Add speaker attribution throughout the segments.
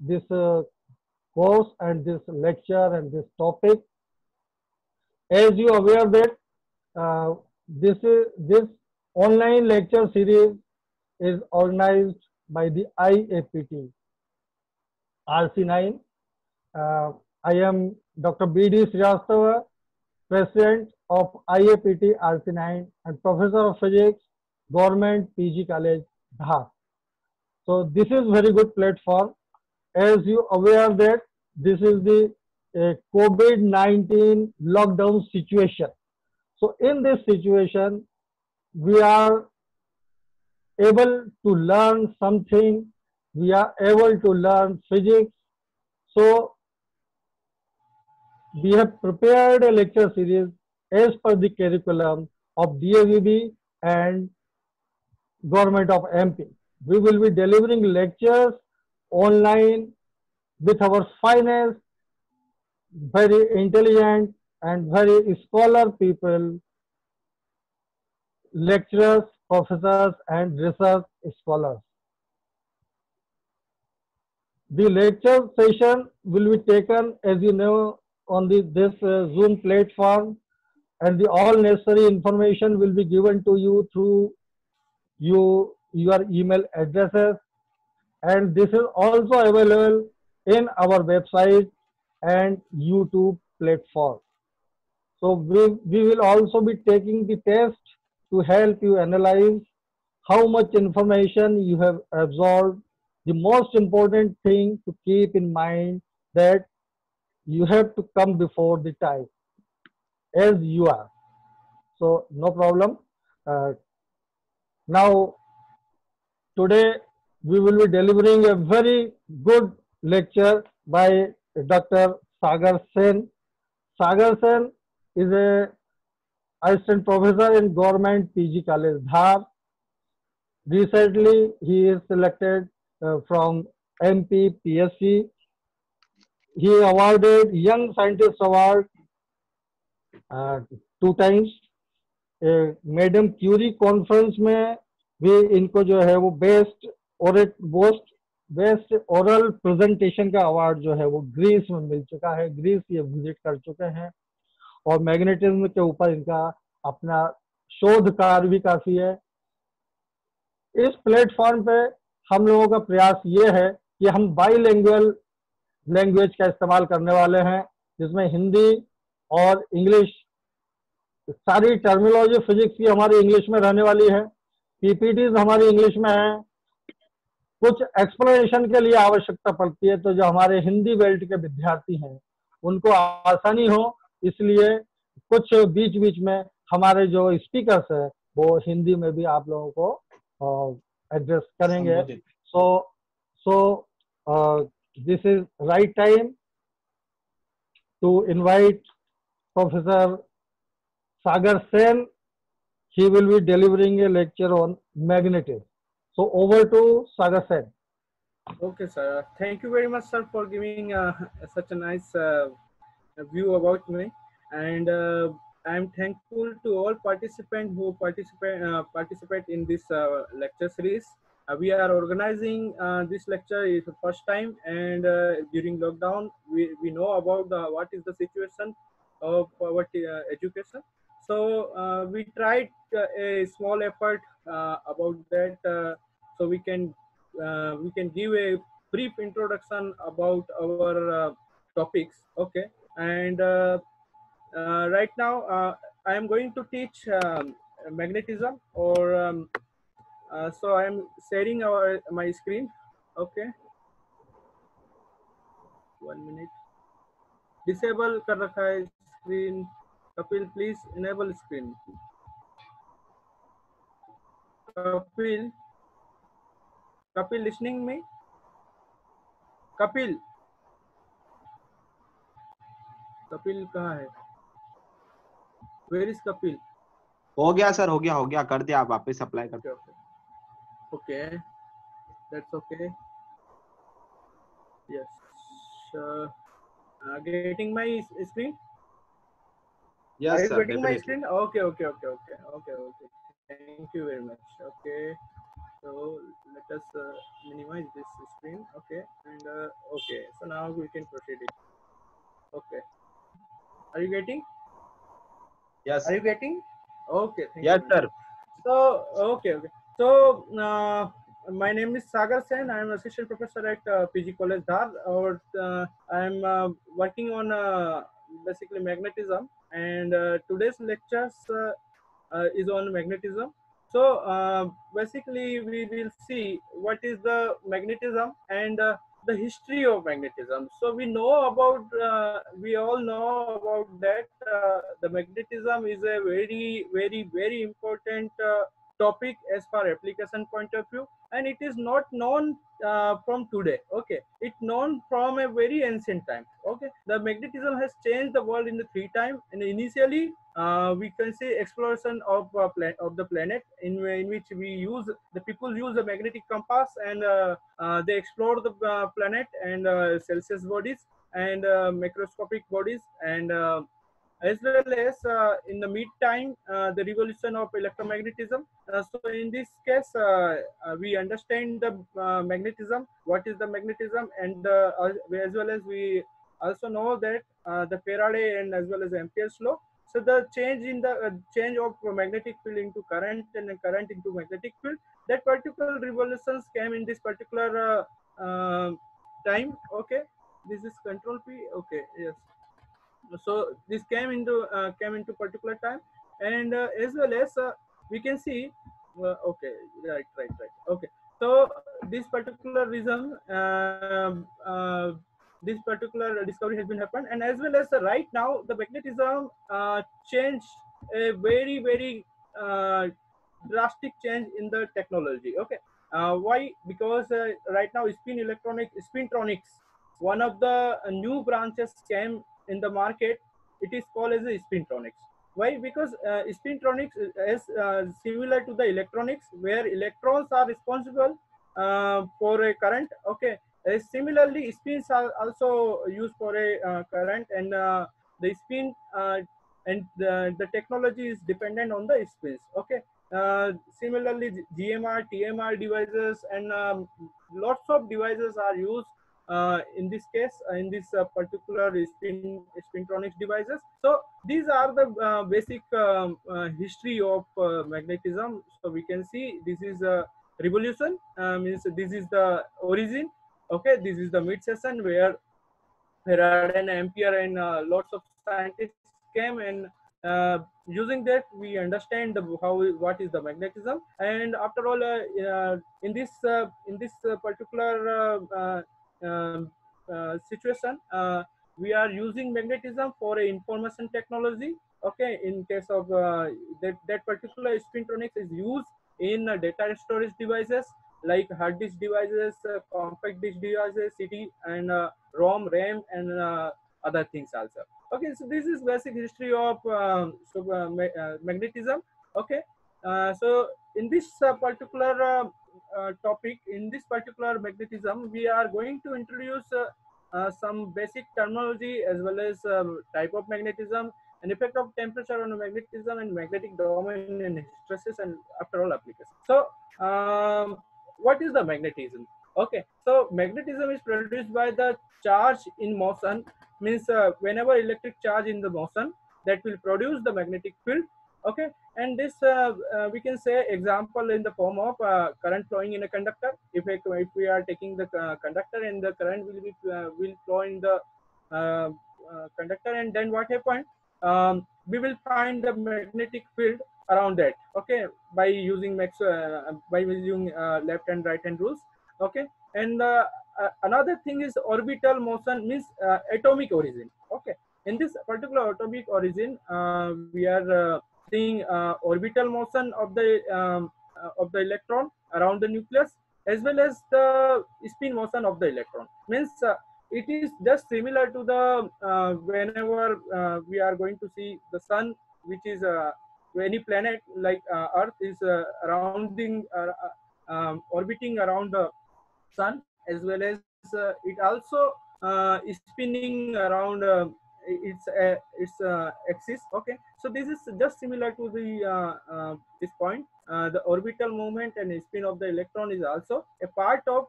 Speaker 1: this uh, course and this lecture and this topic. As you aware that uh, this is, this online lecture series is organized by the IAPT RC9. Uh, I am Dr. B.D. Srivastava, President of IAPT RC9 and Professor of Physics, Government PG College, Dhar. So this is very good platform as you aware that this is the uh, COVID-19 lockdown situation. So in this situation, we are able to learn something. We are able to learn physics. So we have prepared a lecture series as per the curriculum of DAVB and Government of MP. We will be delivering lectures online with our finest, very intelligent and very scholar people, lecturers, professors and research scholars. The lecture session will be taken as you know on the, this uh, Zoom platform and the all necessary information will be given to you through you, your email addresses and this is also available in our website and YouTube platform. So we, we will also be taking the test to help you analyze how much information you have absorbed. The most important thing to keep in mind that you have to come before the time as you are. So no problem. Uh, now today we will be delivering a very good lecture by Dr. Sagar Sen. Sagar Sen is a assistant professor in government PG College Dhar. Recently, he is selected uh, from MP PSC. He awarded Young Scientist Award uh, two times. Madam Curie conference में भी इनको जो है वो best और एक boast best oral presentation का award जो है वो ग्रीस में मिल चुका है ग्रीस ये विजिट कर चुके हैं और मैग्नेटिज्म के ऊपर इनका अपना शोध कार्य भी काफी है इस प्लेटफॉर्म पे हम लोगों का प्रयास ये है कि हम बाई लैंग्वेज का इस्तेमाल करने वाले हैं जिसमें हिंदी और इंग्लिश सारी टर्मिनोलॉजी फिजिक्स की हमारी इंग्लिश में रहने वाली है पीपीटीज हमारी इंग्लिश में है कुछ एक्सप्लेनेशन के लिए आवश्यकता पड़ती है तो जो हमारे हिंदी बेल्ट के विद्यार्थी हैं उनको आसानी हो इसलिए कुछ बीच बीच में हमारे जो स्पीकर्स है वो हिंदी में भी आप लोगों को एड्रेस करेंगे so so this is right time to invite professor Sagar Sen he will be delivering a lecture on magnetism So over to Sagar sir.
Speaker 2: Okay, sir. Thank you very much, sir, for giving uh, such a nice uh, view about me. And uh, I'm thankful to all participants who participate uh, participate in this uh, lecture series. Uh, we are organizing this lecture is the first time, and during lockdown, we, we know about the, what is the situation of our education. So we tried a small effort about that so we can uh, we can give a brief introduction about our uh, topics. Okay, and uh, uh, right now uh, I am going to teach um, magnetism or um, so I am sharing our my screen. Okay, one minute. Disable कर screen. Kapil, please enable screen. Kapil, Kapil listening में कपिल कपिल कहा है
Speaker 3: where is Kapil हो गया sir हो गया हो गया कर दिया आप वापस अप्लाई कर
Speaker 2: okay that's okay yes getting my screen
Speaker 4: yes sir getting my screen
Speaker 2: okay okay okay okay okay okay thank you very much okay so let us uh, minimize this screen okay and uh, okay so now we can proceed it okay are you getting yes are you getting okay yes you. sir so okay okay so uh, my name is Sagar Sen. I am assistant professor at uh, PG College Dhar. Or uh, I am uh, working on uh, basically magnetism. And today's lectures is on magnetism. So uh, basically, we will see what is the magnetism and uh, the history of magnetism. So we know about, uh, we all know about that uh, the magnetism is a very, very, very important uh, topic as far application point of view and it is not known uh, from today okay it known from a very ancient time okay the magnetism has changed the world in the three time and initially uh, we can say exploration of uh, of the planet in, in which we use the people use the magnetic compass and uh, uh, they explore the uh, planet and celsius bodies and microscopic bodies and as well as uh, in the meantime uh, the revolution of electromagnetism uh, so in this case uh, uh, we understand the uh, magnetism what is the magnetism and as well as we also know that the faraday and as well as ampere's law so the change in the change of magnetic field into current and current into magnetic field that particular revolutions came in this particular time okay this is control p okay yes so this came into uh, came into particular time and uh, as well as uh, we can see uh, okay right right right okay so this particular reason um, uh, this particular discovery has been happened and as well as uh, right now the magnetism changed a very very drastic change in the technology okay why because right now spin electronics spintronics one of the new branches came in the market, it is called as a spintronics. Why? Because uh, spintronics is uh, similar to the electronics, where electrons are responsible uh, for a current. Okay. Uh, similarly, spins are also used for a uh, current, and uh, the spin and the, the technology is dependent on the spins. Okay. Uh, similarly, GMR, TMR devices and um, lots of devices are used uh, in this case uh, in this uh, particular spin spintronics devices so these are the uh, basic um, history of magnetism so we can see this is a revolution means this is the origin okay this is the mid session where Faraday and Ampere and uh, lots of scientists came and uh, using that we understand the, how what is the magnetism and after all uh, in this in this particular um, uh, situation uh, we are using magnetism for information technology okay in case of uh, that, that particular spintronics is used in uh, data storage devices like hard disk devices uh, compact disk devices cd and uh, rom ram and other things also okay so this is basic history of um, so, ma magnetism okay so in this particular uh, topic, in this particular magnetism, we are going to introduce uh, uh, some basic terminology as well as um, type of magnetism and effect of temperature on magnetism and magnetic domain and stresses and after all applications. So um, what is the magnetism? Okay, so magnetism is produced by the charge in motion means uh, whenever electric charge in the motion that will produce the magnetic field. Okay, and this uh, uh, we can say example in the form of uh, current flowing in a conductor if, it, if we are taking the uh, conductor and the current will be uh, will flow in the uh, conductor and then what happened um, we will find the magnetic field around that okay by using max by using left and right hand rules okay and another thing is orbital motion means atomic origin okay in this particular atomic origin we are seeing uh, orbital motion of the um, uh, of the electron around the nucleus as well as the spin motion of the electron means uh, it is just similar to the uh, whenever uh, we are going to see the sun which is uh, any planet like uh, earth is rounding um, orbiting around the sun as well as it also is spinning around it's a it's a axis okay so this is just similar to the uh, uh, this point uh, the orbital movement and spin of the electron is also a part of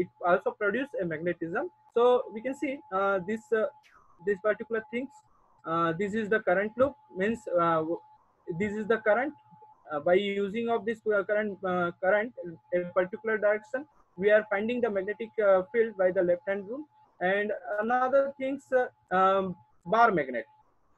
Speaker 2: it also produce a magnetism so we can see this this particular things this is the current loop means this is the current uh, by using of this current uh, current in a particular direction we are finding the magnetic uh, field by the left hand rule and another things uh, um, bar magnet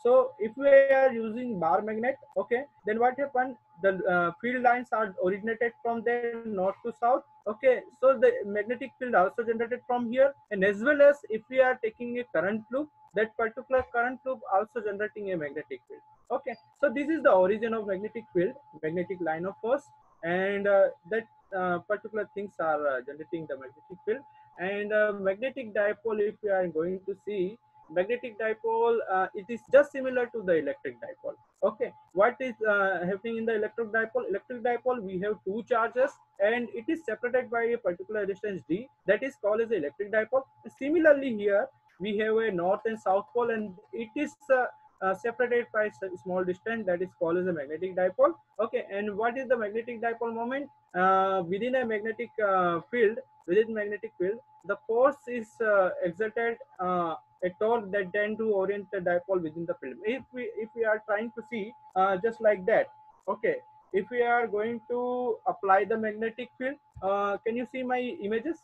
Speaker 2: so if we are using bar magnet okay then what happen the uh, field lines are originated from there north to south okay so the magnetic field also generated from here and as well as if we are taking a current loop that particular current loop also generating a magnetic field okay so this is the origin of magnetic field magnetic line of force and uh, that uh, particular things are uh, generating the magnetic field and uh, magnetic dipole, if you are going to see, magnetic dipole, uh, it is just similar to the electric dipole. Okay, what is uh, happening in the electric dipole? Electric dipole, we have two charges and it is separated by a particular distance d that is called as electric dipole. Similarly here, we have a north and south pole and it is uh, uh separated by a small distance that is called as a magnetic dipole okay and what is the magnetic dipole moment uh, within a magnetic uh, field within magnetic field the force is uh, exerted uh, all that tend to orient the dipole within the film. If we if we are trying to see uh, just like that, okay. If we are going to apply the magnetic field, uh, can you see my images?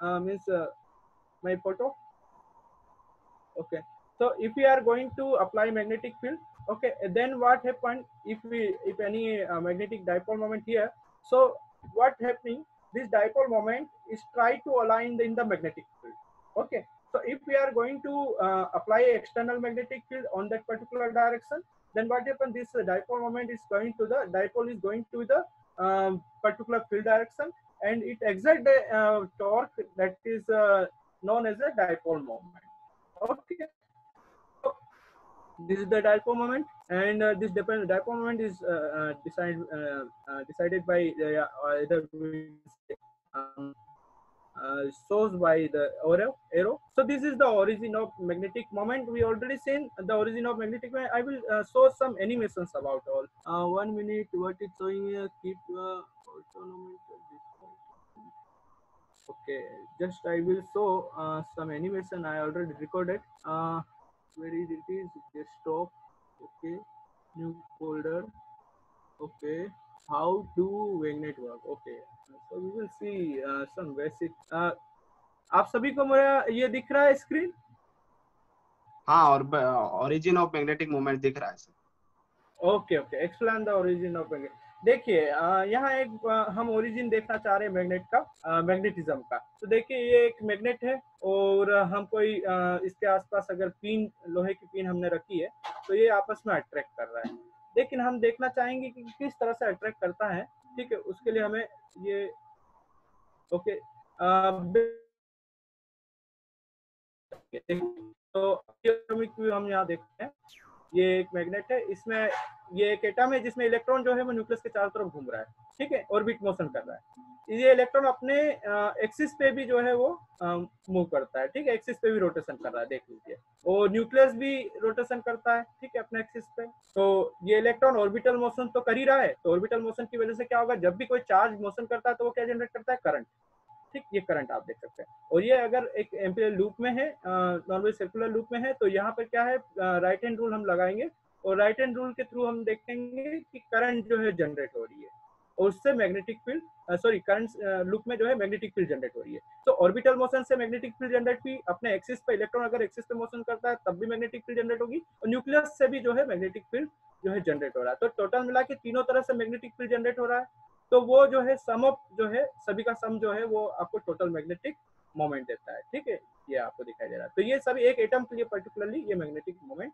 Speaker 2: Uh, means uh, my photo. Okay. So if we are going to apply magnetic field, okay, then what happened if we if any uh, magnetic dipole moment here? So what happening? this dipole moment is tried to align in the magnetic field. Okay. So if we are going to uh, apply external magnetic field on that particular direction, then what happens? This uh, dipole moment is going to the dipole is going to the um, particular field direction, and it exerts the uh, torque that is uh, known as a dipole moment. Okay. So this is the dipole moment and uh, this depends moment is uh, uh decided uh, uh, decided by the either uh, um, source by the arrow so this is the origin of magnetic moment we already seen the origin of magnetic moment. i will show some animations about all one minute what showing here keep okay just i will show some animation i already recorded where is it is just stop okay new folder okay how do wegnet work okay so we will see uh, some basic uh, आप सभी को मेरा ये दिख रहा है screen
Speaker 3: हाँ और ओरिजिन ऑफ मैग्नेटिक मोमेंट दिख रहा है sir
Speaker 2: okay okay explain the origin of magnetic देखिए यहाँ एक हम ओरिजिन देखना चाह रहे हैं मैग्नेट का मैग्नेटिज्म का तो देखिए ये एक मैग्नेट है और हम कोई इसके आसपास अगर पिन लोहे की पिन हमने रखी है तो ये आपस में अट्रैक्ट कर रहा है लेकिन हम देखना चाहेंगे कि किस तरह से अट्रैक्ट करता है ठीक है
Speaker 4: उसके लिए हमें ये ओके तो हम यहाँ देखते हैं
Speaker 2: ये एक मैग्नेट है इसमें ये एक एटम है जिसमें इलेक्ट्रॉन जो है वो न्यूक्लियस के चारों तरफ घूम रहा है ठीक है ऑर्बिट मोशन कर रहा है ये इलेक्ट्रॉन अपने एक्सिस पे भी जो है वो मूव करता है ठीक है एक्सिस पे भी रोटेशन कर रहा है देख लीजिए और न्यूक्लियस भी रोटेशन करता है ठीक है अपने एक्सिस पे तो ये इलेक्ट्रॉन ऑर्बिटल मोशन तो कर ही रहा है तो ऑर्बिटल मोशन की वजह से क्या होगा जब भी कोई चार्ज मोशन करता है तो वो क्या जनरेट करता है करंट ठीक ये करंट आप देख सकते हैं और ये अगर एक एम्पियर लूप में है नॉर्मल सर्कुलर लूप में है तो यहाँ पर क्या है राइट हैंड रूल हम लगाएंगे और राइट एंड रूल के थ्रू हम देखेंगे कि करंट जो है जनरेट हो रही है और उससे magnetic field sorry current loop में जो है मैग्नेटिक फील्ड जनरेट हो रही है तो ऑर्बिटल मोशन से मैग्नेटिक फील्ड जनरेट भी अपने एक्सिस पे इलेक्ट्रॉन अगर एक्सिस पे मोशन करता है तब भी मैग्नेटिक फील्ड जनरेट होगी और न्यूक्लियस से भी जो है मैग्नेटिक फील्ड जो है जनरेट हो रहा है तो टोटल मिला के तीनों तरह से मैग्नेटिक फील्ड जनरेट हो रहा है तो वो जो है सम ऑफ जो है सभी का सम जो है वो आपको टोटल मैग्नेटिक मोमेंट देता है ठीक है ये आपको दिखाई दे रहा है तो ये सभी एक एटम के लिए पर्टिकुलरली ये मैग्नेटिक मोमेंट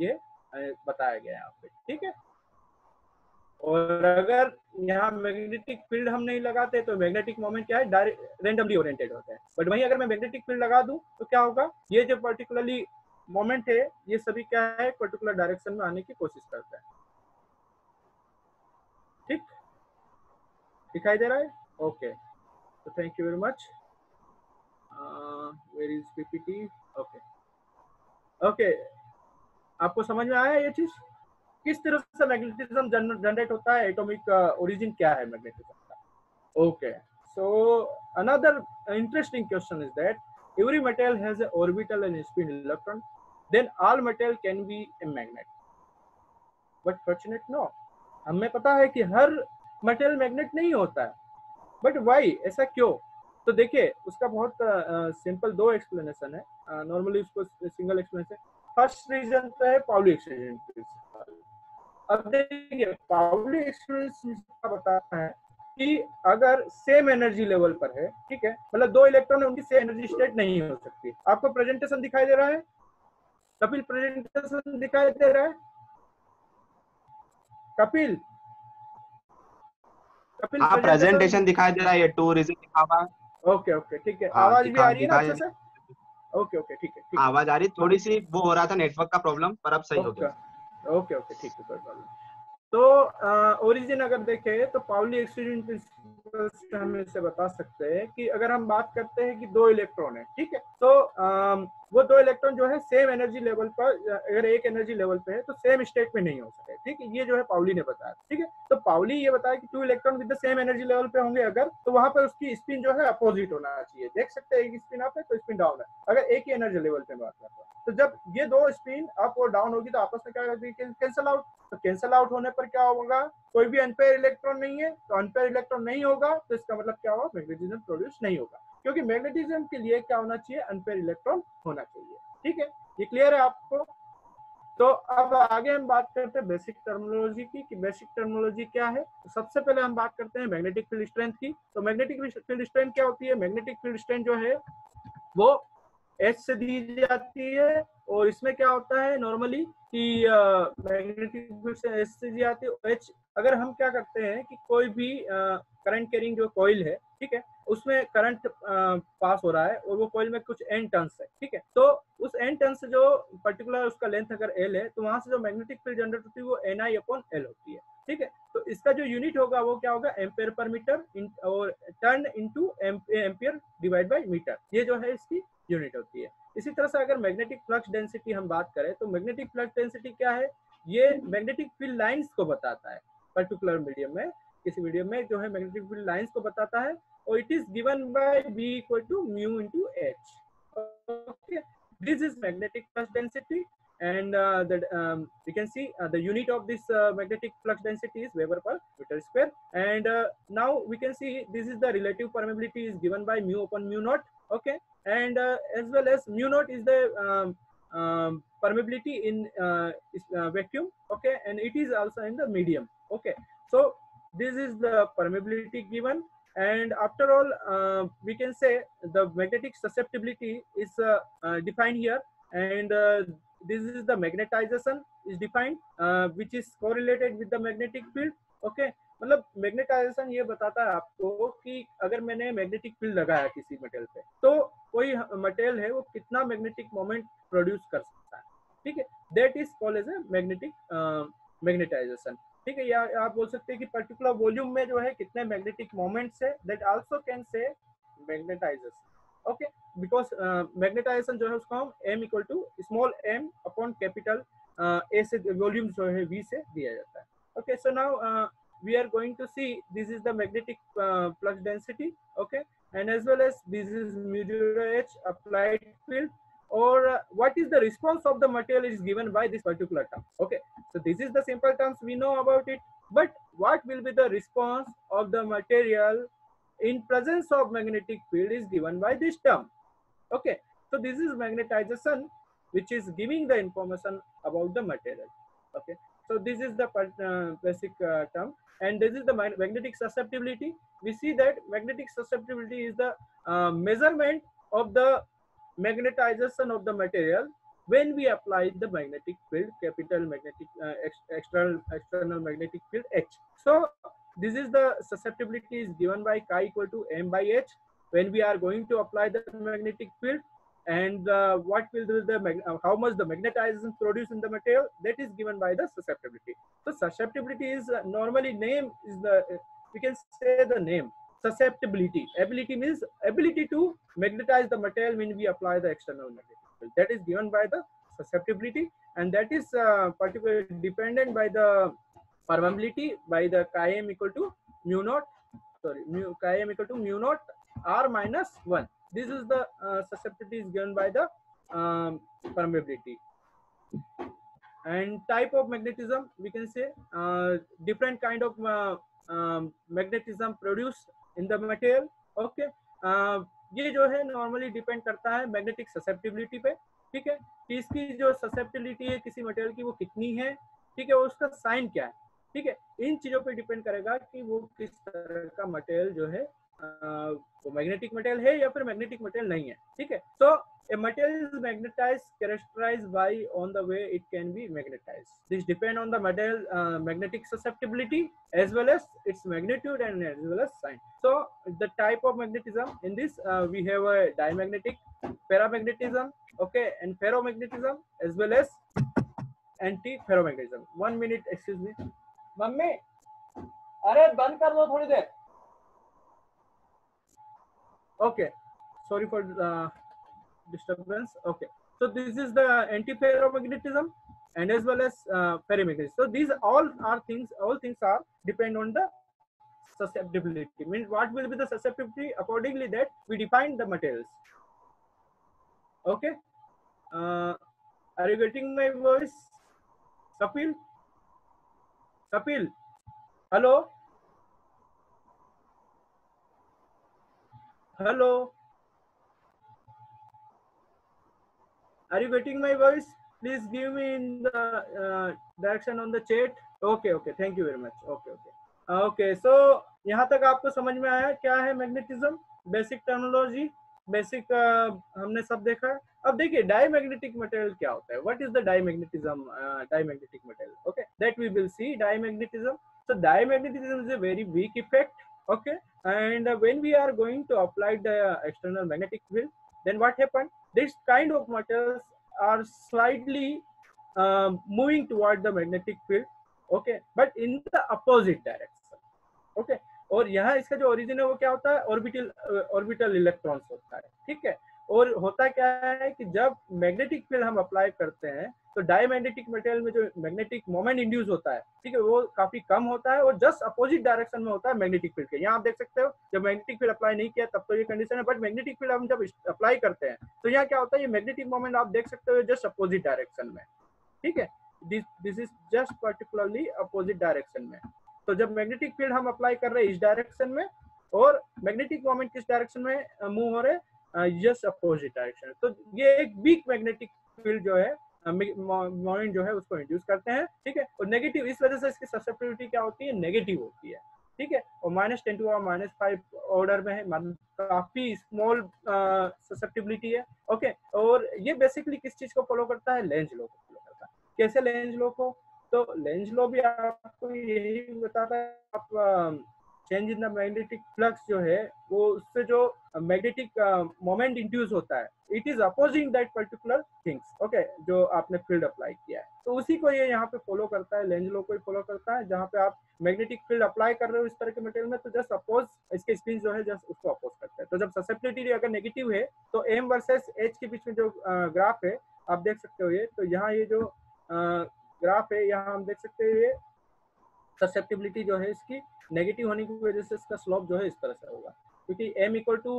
Speaker 2: ये बताया गया यहाँ पे ठीक है और अगर यहाँ मैग्नेटिक फील्ड हम नहीं लगाते तो मैग्नेटिक मोमेंट क्या है डायरेक्ट रेंडमली ओरिएंटेड होता है बट वहीं अगर मैं मैग्नेटिक फील्ड लगा दूं तो क्या होगा ये जो पर्टिकुलरली मोमेंट है ये सभी क्या है पर्टिकुलर डायरेक्शन में आने की कोशिश करता है ठीक दिखाई दे रहा है ओके तो thank you very much where is PPT okay okay आपको समझ में आया ये चीज किस तरह से मैग्नेटिज्म जनरेट होता है एटॉमिक ओरिजिन uh, क्या है मैग्नेटिज्म
Speaker 1: का
Speaker 2: okay so another interesting question is that every metal has orbital and spin electron then all metal can be a magnet but fortunate no हमें पता है कि हर मेटल मैग्नेट नहीं होता है बट वाई ऐसा क्यों तो देखिए उसका बहुत सिंपल uh, uh दो एक्सप्लेनेशन है नॉर्मली uh, उसको सिंगल एक्सप्लेनेशन फर्स्ट रीजन तो है पाउली एक्सटेंशन अब देखिए पाउली एक्सटेंशन बताता है कि अगर सेम एनर्जी लेवल पर है ठीक है मतलब दो इलेक्ट्रॉन उनकी सेम एनर्जी स्टेट नहीं हो सकती आपको प्रेजेंटेशन दिखाई दे रहा है कपिल प्रेजेंटेशन दिखाई दे रहा है कपिल कपिल प्रेजेंटेशन हाँ, दिखाई
Speaker 3: दे रहा है ये टू रीजन
Speaker 2: दिखा ओके ओके ठीक है हाँ, आवाज भी आ रही है ना अच्छे से ओके ओके ठीक है आवाज आ रही थोड़ी सी वो हो रहा था नेटवर्क का
Speaker 3: प्रॉब्लम पर अब सही हो गया
Speaker 2: ओके ओके ठीक है कोई प्रॉब्लम तो ओरिजिन अगर देखें तो पावली एक्सीडेंट प्रिंसिपल हम इसे बता सकते हैं कि अगर हम बात करते हैं कि दो इलेक्ट्रॉन है ठीक है तो वो दो इलेक्ट्रॉन जो है सेम एनर्जी लेवल पर अगर एक एनर्जी लेवल पे है तो सेम स्टेट में नहीं हो सके ठीक है ये जो है पाउली ने बताया ठीक है तो पाउली ये बताया कि two electron with the same energy level पे होंगे अगर तो वहां पर उसकी स्पिन जो है अपोजिट होना चाहिए देख सकते हैं एक स्पिन आप है तो स्पिन डाउन है अगर एक ही एनर्जी लेवल पे बात करता तो जब ये दो स्पिन अप और डाउन होगी तो आपस में क्या होगी कैंसल आउट तो कैंसल आउट होने पर क्या होगा कोई भी अनपेयर इलेक्ट्रॉन नहीं है तो अनपेयर इलेक्ट्रॉन नहीं होगा तो इसका मतलब क्या होगा मैग्नेटिज्म प्रोड्यूस नहीं होगा क्योंकि मैग्नेटिज्म के लिए क्या होना चाहिए अनपेयर इलेक्ट्रॉन होना चाहिए ठीक है ये क्लियर है आपको तो अब आगे हम बात करते हैं बेसिक टर्मोलॉजी की कि बेसिक टर्मोलॉजी क्या है तो सबसे पहले हम बात करते हैं मैग्नेटिक फील्ड स्ट्रेंथ की तो मैग्नेटिक फील्ड स्ट्रेंथ क्या होती है मैग्नेटिक फील्ड स्ट्रेंथ जो है वो एच से दी जाती है और इसमें क्या होता है नॉर्मली कि मैग्नेटिक फील्ड से एच से दी जाती है एच अगर हम क्या करते हैं कि कोई भी करंट कैरिंग जो कॉइल है ठीक है उसमें करंट पास हो रहा है और वो कॉइल में कुछ एन टर्न्स है ठीक है तो उस एन टर्न से जो पर्टिकुलर उसका लेंथ अगर एल है तो वहां से जो मैग्नेटिक फील्ड जनरेट होती है वो एन आई अपॉन एल होती है ठीक है तो इसका जो यूनिट होगा वो क्या होगा एम्पेयर पर मीटर और turn into ampere divide by metre ये जो है इसकी यूनिट होती है इसी तरह से अगर मैग्नेटिक फ्लक्स डेंसिटी हम बात करें तो मैग्नेटिक फ्लक्स डेंसिटी क्या है ये मैग्नेटिक फील्ड लाइंस को बताता है पर्टिकुलर मीडियम में किसी मीडियम में जो है मैग्नेटिक फील्ड लाइंस को बताता है or it is given by B equal to mu into H. Okay, this is magnetic flux density and uh, the, um, you can see uh, the unit of this uh, magnetic flux density is Weber per meter square. And uh, now we can see this is the relative permeability is given by mu upon mu naught. Okay, and uh, as well as mu naught is the um, um, permeability in uh, is, vacuum. Okay, and it is also in the medium. Okay, so this is the permeability given and after all uh, we can say the magnetic susceptibility is uh, uh, defined here and uh, this is the magnetization is defined uh, which is correlated with the magnetic field okay मतलब magnetization ये बताता है आपको कि अगर मैंने magnetic field लगाया किसी मटेरियल पे तो कोई मटेरियल है वो कितना मैग्नेटिक मोमेंट प्रोड्यूस कर सकता है ठीक है that is called as a magnetic magnetization ठीक है या आप बोल सकते हैं कि पर्टिकुलर वॉल्यूम में जो है कितने मैग्नेटिक मोमेंट्स है that also can say magnetizes okay because magnetization जो है उसको हम M equal to small M upon capital A से वॉल्यूम जो है वी से दिया जाता है okay so now we are going to see this is the magnetic plus density okay and as well as this is this is mu h or uh, what is the response of the material is given by this particular term. Okay, so this is the simple terms we know about it. But what will be the response of the material in presence of magnetic field is given by this term. Okay, so this is magnetization which is giving the information about the material. Okay, so this is the uh, basic uh, term and this is the magnetic susceptibility. We see that magnetic susceptibility is the uh, measurement of the magnetization of the material when we apply the magnetic field capital magnetic uh, ex external external magnetic field h so this is the susceptibility is given by chi equal to m by h when we are going to apply the magnetic field and uh, what will do the uh, how much the magnetization produced in the material that is given by the susceptibility so susceptibility is uh, normally name is the uh, we can say the name susceptibility ability means ability to magnetize the material when we apply the external magnetic field. that is given by the susceptibility and that is uh, particularly dependent by the permeability by the km equal to mu naught sorry mu km equal to mu naught r minus 1 this is the uh, susceptibility is given by the um, permeability and type of magnetism we can say uh, different kind of uh, um, magnetism produced in the material okay ये जो है normally depend करता है magnetic susceptibility पे ठीक है कि इसकी जो ससेप्टिबिलिटी है किसी मटेरियल की वो कितनी है ठीक है उसका साइन क्या है ठीक है इन चीजों पे डिपेंड करेगा कि वो किस तरह का मटेरियल जो है वो मैग्नेटिक मटेरियल है या फिर मैग्नेटिक मटेरियल नहीं है ठीक है so material is magnetise characterise by on the way it can be magnetise this depend on the material magnetic susceptibility as well as its magnitude and as well as sign so the type of magnetism in this we have a diamagnetic paramagnetism okay and ferromagnetism as well as antiferromagnetism one minute excuse me mummy अरे बंद कर लो थोड़ी देर okay sorry for the uh, disturbance okay so this is the anti-ferromagnetism and as well as uh, ferromagnetism so these all are things all things are depend on the susceptibility means what will be the susceptibility accordingly that we define the materials okay uh, are you getting my voice kapil kapil hello Hello. Are you getting my voice? Please give me in the uh, direction on the chat. Okay, okay. Thank you very much. Okay, okay. Okay so यहाँ तक आपको समझ में आया क्या है magnetism basic terminology basic हमने सब देखा है अब देखिए डायमैग्नेटिक मटेरियल क्या होता है what is the diamagnetism diamagnetic material okay that we will see diamagnetism so diamagnetism is a very weak effect okay and uh, when we are going to apply the uh, external magnetic field then what happened this kind of materials are slightly um, moving toward the magnetic field okay but in the opposite direction okay और यहाँ इसका जो origin है वो क्या होता है orbital orbital electrons होता है ठीक है और होता क्या है कि जब मैग्नेटिक फील्ड हम अप्लाई करते हैं तो डायमैग्नेटिक मटेरियल में जो मैग्नेटिक मोमेंट इंड्यूस होता है ठीक है वो काफी कम होता है और जस्ट अपोजिट डायरेक्शन में होता है मैग्नेटिक फील्ड के यहाँ आप देख सकते हो जब मैग्नेटिक फील्ड अप्लाई नहीं किया तब तो ये कंडीशन है बट मैग्नेटिक फील्ड हम जब अप्लाई करते हैं तो यहाँ क्या होता है ये मैग्नेटिक मोमेंट आप देख सकते हो जस्ट अपोजिट डायरेक्शन में ठीक है this is just particularly opposite direction में तो जब मैग्नेटिक फील्ड हम अप्लाई कर रहे हैं इस डायरेक्शन में और मैग्नेटिक मोमेंट किस डायरेक्शन में मूव uh, हो रहे जस्ट अपोजिट डायरेक्शन तो ये एक वीक मैग्नेटिक फील्ड जो है मोमिन जो है उसको इंड्यूस करते हैं ठीक है और नेगेटिव इस वजह से इसकी ससेप्टिबिलिटी क्या होती है नेगेटिव होती है ठीक है और माइनस टेन टू और माइनस फाइव ऑर्डर में है मतलब काफी स्मॉल ससेप्टिबिलिटी है ओके और ये बेसिकली किस चीज को फॉलो करता है लेंज लो को फॉलो करता है कैसे लेंज लो को तो लेंज लो भी आपको यही बताता है आप change in the magnetic flux जो है वो उससे जो मैग्नेटिक मोमेंट इंड्यूस होता है it is opposing that particular things okay जो आपने फील्ड अप्लाई किया है तो उसी को ये यहाँ पे फॉलो करता है लेंजलो को ही फॉलो करता है जहाँ पे आप मैग्नेटिक फील्ड अप्लाई कर रहे हो इस तरह के मटेरियल में तो जस्ट अपोज इसके स्पिन जो है जस्ट उसको अपोज करता तो है तो जब ससेप्टिबिलिटी अगर नेगेटिव है तो एम वर्सेस एच के बीच में जो ग्राफ uh, है आप देख सकते हो ये तो यहाँ ये जो ग्राफ uh, है यहाँ हम देख सकते हैं ये ससेप्टिबिलिटी जो है इसकी नेगेटिव होने की वजह से इसका स्लोप जो है इस तरह से होगा क्योंकि m equal to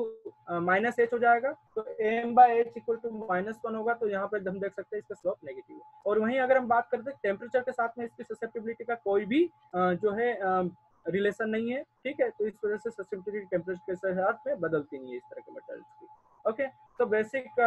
Speaker 2: minus H हो जाएगा तो m by H equal to minus one होगा तो यहाँ पर हम देख सकते हैं इसका स्लोप नेगेटिव है और वहीं अगर हम बात करते हैं टेम्परेचर के साथ में इसकी ससेप्टिबिलिटी का कोई भी जो है रिलेशन नहीं है ठीक है तो इस वजह से ससेप्टिबिलिटी टेम्परेचर के साथ में बदलती नहीं है इस तरह के मटेरियल्स की ओके तो basic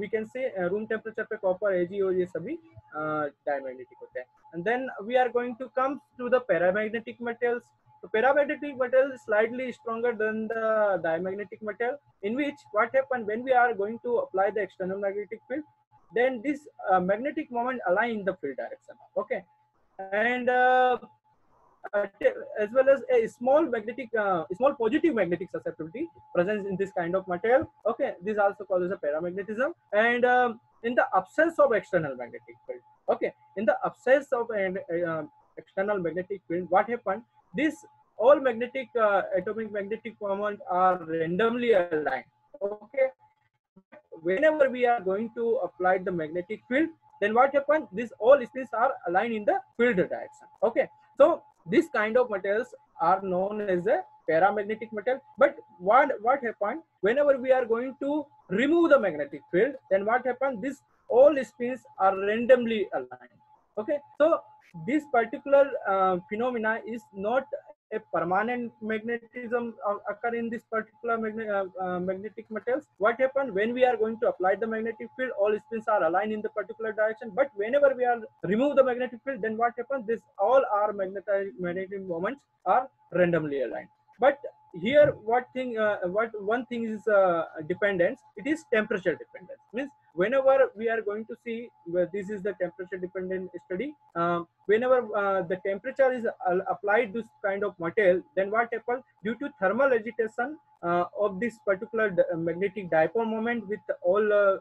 Speaker 2: we can say room temperature पे कॉपर एजी और ये सभी डायमैग्नेटिक uh, होते हैं and then we are going to come to the paramagnetic materials तो paramagnetic material slightly stronger than the diamagnetic material in which what happen when we are going to apply the external magnetic field then this magnetic moment align in the field direction okay and Uh, as well as a small magnetic, uh, small positive magnetic susceptibility present in this kind of material. Okay, this also causes a paramagnetism. And um, in the absence of external magnetic field, okay, in the absence of an uh, um, external magnetic field, what happened? This all magnetic uh, atomic magnetic moments are randomly aligned. Okay, whenever we are going to apply the magnetic field, then what happens? These all spins are aligned in the field direction. Okay, so this kind of materials are known as a paramagnetic metal. But what, what happened? Whenever we are going to remove the magnetic field, then what happened? This all spins are randomly aligned. Okay, so this particular uh, phenomena is not a permanent magnetism uh, occur in this particular magne uh, uh, magnetic materials what happen when we are going to apply the magnetic field all spins are aligned in the particular direction but whenever we are remove the magnetic field then what happens this all our magnetic magnetic moments are randomly aligned but here what thing uh, what one thing is uh, dependence it is temperature dependence means whenever we are going to see well, this is the temperature dependent study um, whenever uh, the temperature is uh, applied this kind of material then what happens due to thermal agitation uh, of this particular uh, magnetic dipole moment with all uh,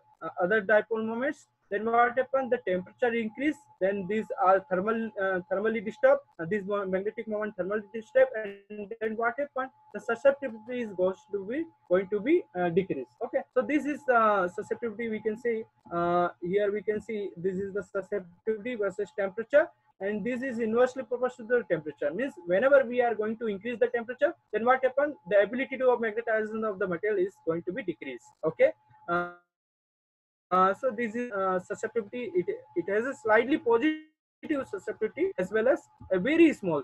Speaker 2: other dipole moments then what happens? The temperature increase. Then these are thermal uh, thermally disturbed. Uh, magnetic moment thermally disturbed. And then what happens? The susceptibility is going to be going to be uh, decreased. Okay. So this is the susceptibility. We can say uh, here we can see this is the susceptibility versus temperature and this is inversely proportional to the temperature means whenever we are going to increase the temperature then what happens the ability to of magnetization of the material is going to be decreased okay uh, uh, so this is uh, susceptibility. It, it has a slightly positive susceptibility as well as a very small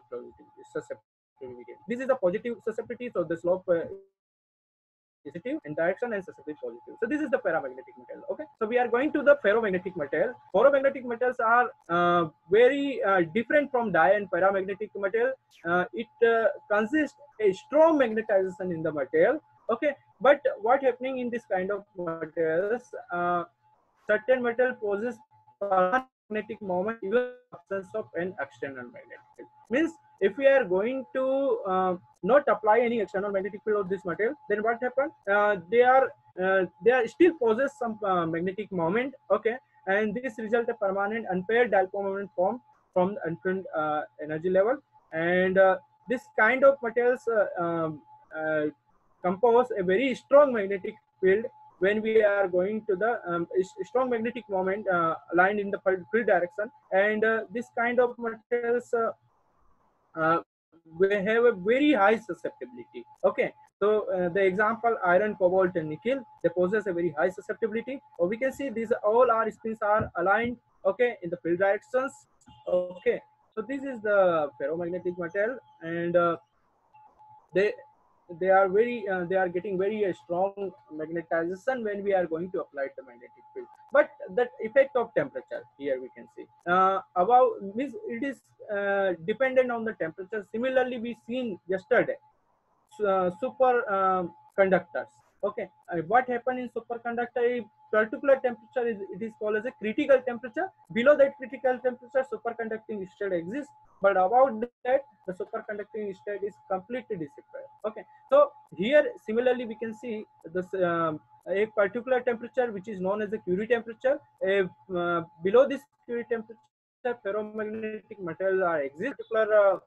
Speaker 4: susceptibility.
Speaker 2: This is the positive susceptibility, so the slope uh, positive interaction and susceptibility positive. So this is the paramagnetic material. Okay. So we are going to the ferromagnetic material. Ferromagnetic metals are uh, very uh, different from di and paramagnetic material. Uh, it uh, consists a strong magnetization in the material okay but what happening in this kind of materials uh, certain metal poses magnetic moment even absence of an external magnetic field means if we are going to uh, not apply any external magnetic field of this material then what happen uh, they are uh, they are still poses some uh, magnetic moment okay and this result a permanent unpaired dipole moment form from the unpaired uh, energy level and uh, this kind of materials um, compose a very strong magnetic field when we are going to the um, strong magnetic moment uh, aligned in the field direction. And uh, this kind of materials uh, uh, will have a very high susceptibility. Okay, so uh, the example iron, cobalt, and nickel, they possess a very high susceptibility. Or we can see these all our spins are aligned, okay, in the field directions. Okay, so this is the ferromagnetic material, and uh, they they are very uh, they are getting very uh, strong magnetization when we are going to apply the magnetic field but that effect of
Speaker 4: temperature here we can see
Speaker 2: uh, above means it is uh, dependent on the temperature similarly we seen yesterday uh, superconductors okay uh, what happened in superconductor if particular temperature is it is called as a critical temperature below that critical temperature superconducting state exists but about that the superconducting state is completely disappeared. okay so here similarly we can see this um, a particular temperature which is known as the Curie temperature a, uh, below this Curie temperature ferromagnetic materials are exist particular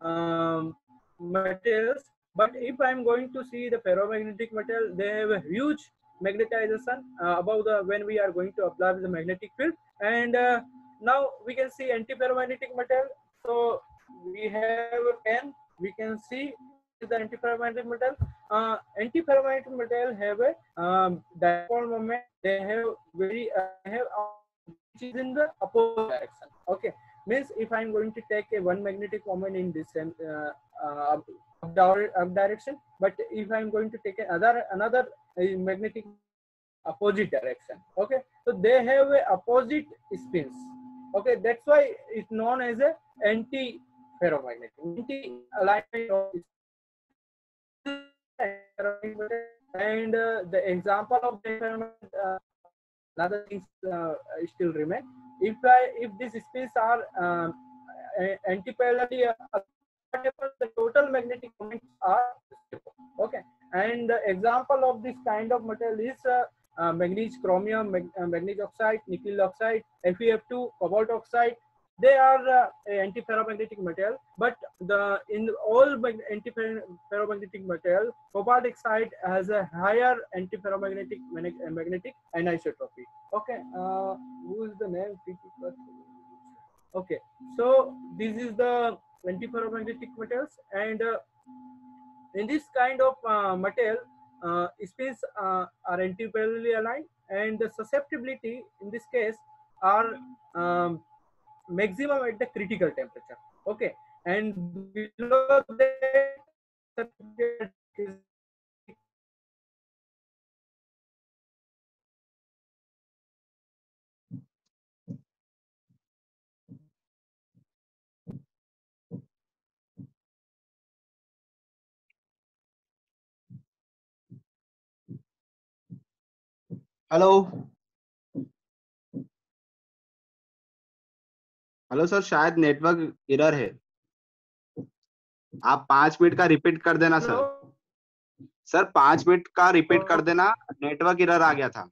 Speaker 2: uh, um, materials but if I'm going to see the ferromagnetic metal, they have a huge magnetization uh, above the when we are going to apply the magnetic field. And uh, now we can see antiferromagnetic metal. So we have N. We can see the antiferromagnetic metal. Uh, antiferromagnetic metal have a um, dipole moment. They have very uh, have uh, which is in the opposite direction. Okay, means if I'm going to take a one magnetic moment in this uh, uh, up direction but if i'm going to take another another magnetic opposite direction okay so they have opposite spins okay that's why it's known as a anti ferromagnetic anti alignment and uh, the example of the environment uh, another things uh, still remain if i if these spins are um, anti parallel uh, the total magnetic moments are okay and the example of this kind of material is uh, uh, manganese chromium mag uh, manganese oxide nickel oxide fef2 cobalt oxide they are antiferromagnetic material but the in all antiferromagnetic material cobalt oxide has a higher antiferromagnetic magnetic
Speaker 4: anisotropy
Speaker 2: okay who is the name okay so this is the 20 ferromagnetic metals and uh, in this kind of uh, metal uh, spins are antiparallelly aligned and the susceptibility in this case are um, maximum at the
Speaker 4: critical temperature okay and below that is hello hello sir शायद network error है आप पांच minute का repeat कर देना Hello?
Speaker 3: Sir
Speaker 4: sir पांच minute का repeat हाँ। कर देना नेटवर्क इरर आ गया था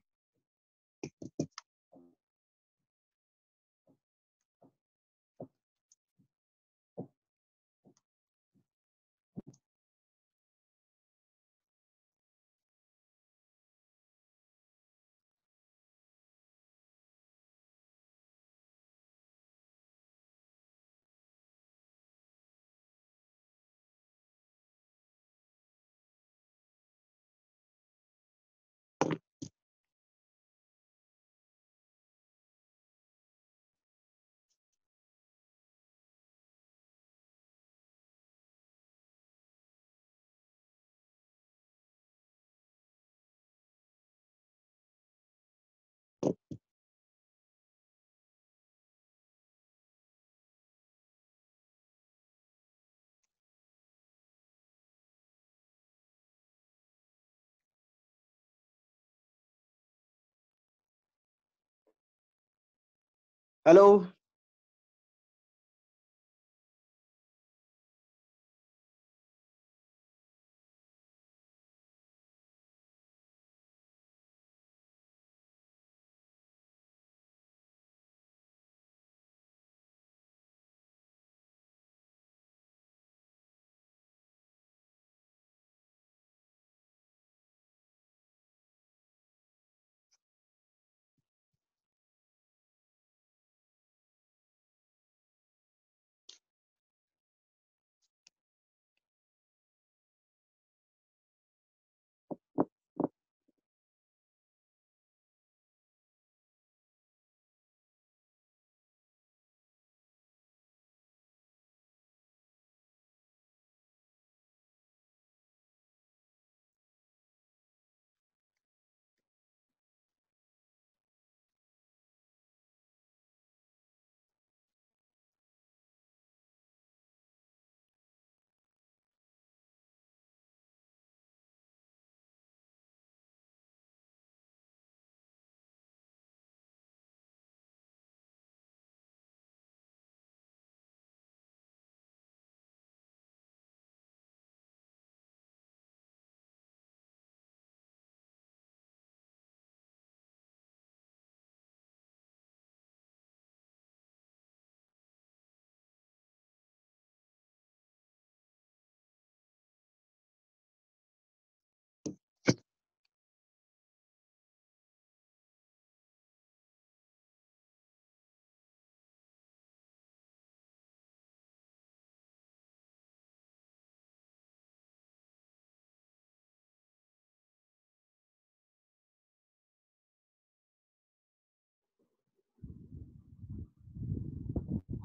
Speaker 4: Hello.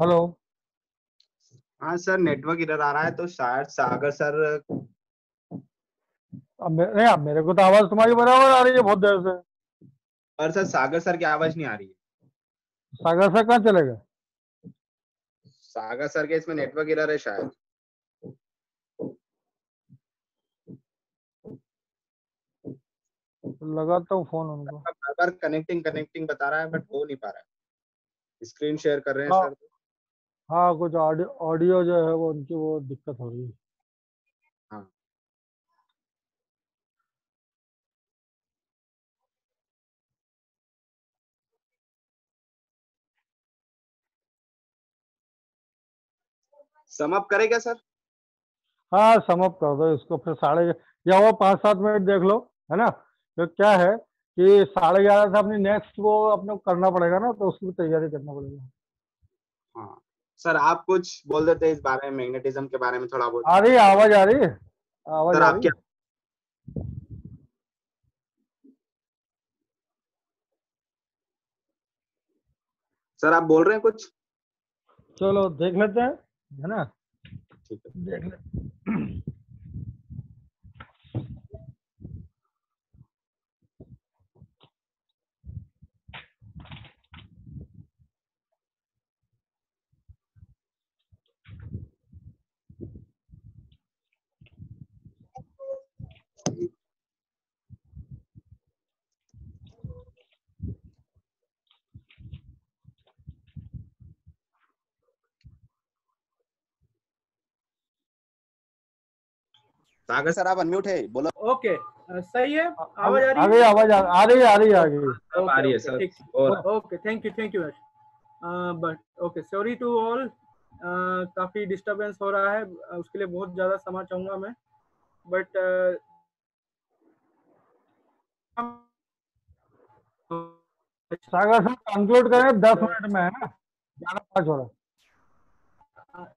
Speaker 4: हेलो
Speaker 3: हाँ सर नेटवर्क इधर आ रहा है तो शायद सागर सर अब मेरे,
Speaker 1: नहीं अब मेरे को तो आवाज तुम्हारी बराबर आ रही है बहुत देर से पर सर सागर सर की आवाज नहीं आ रही है सागर सर कहाँ चले गए
Speaker 3: सागर सर के इसमें नेटवर्क इधर है शायद
Speaker 1: लगा तो फोन उनको बार बार कनेक्टिंग कनेक्टिंग
Speaker 3: बता रहा है बट हो नहीं पा रहा है स्क्रीन शेयर कर रहे हैं हाँ। सर
Speaker 1: हाँ कुछ ऑडियो जो है वो उनकी वो दिक्कत हो रही है
Speaker 4: समप करेगा सर हाँ समप कर दो इसको फिर
Speaker 1: साढ़े या वो पांच सात मिनट देख लो है ना तो क्या है कि साढ़े ग्यारह से अपनी नेक्स्ट वो अपने करना पड़ेगा ना तो उसकी तैयारी करना पड़ेगा
Speaker 4: हाँ
Speaker 3: सर आप कुछ बोल देते इस बारे में मैग्नेटिज्म के बारे में थोड़ा बहुत आ रही आवाज आ
Speaker 1: रही आवाज सर क्या
Speaker 3: सर आप बोल रहे हैं कुछ
Speaker 1: चलो देख लेते हैं है ना ठीक है देख लेते
Speaker 4: सागर सर
Speaker 2: आप अनम्यूट है बोलो ओके सही है
Speaker 3: आवाज आ रही है आवाज आ रही है आ रही है आ
Speaker 1: रही है sir
Speaker 2: okay thank you thank you but okay sorry to all काफी डिस्टरबेंस हो रहा है उसके लिए बहुत ज्यादा क्षमा चाहूंगा मैं बट
Speaker 1: सागर सर कंक्लूड करें दस मिनट में है ना ज्यादा पाँच हो रहा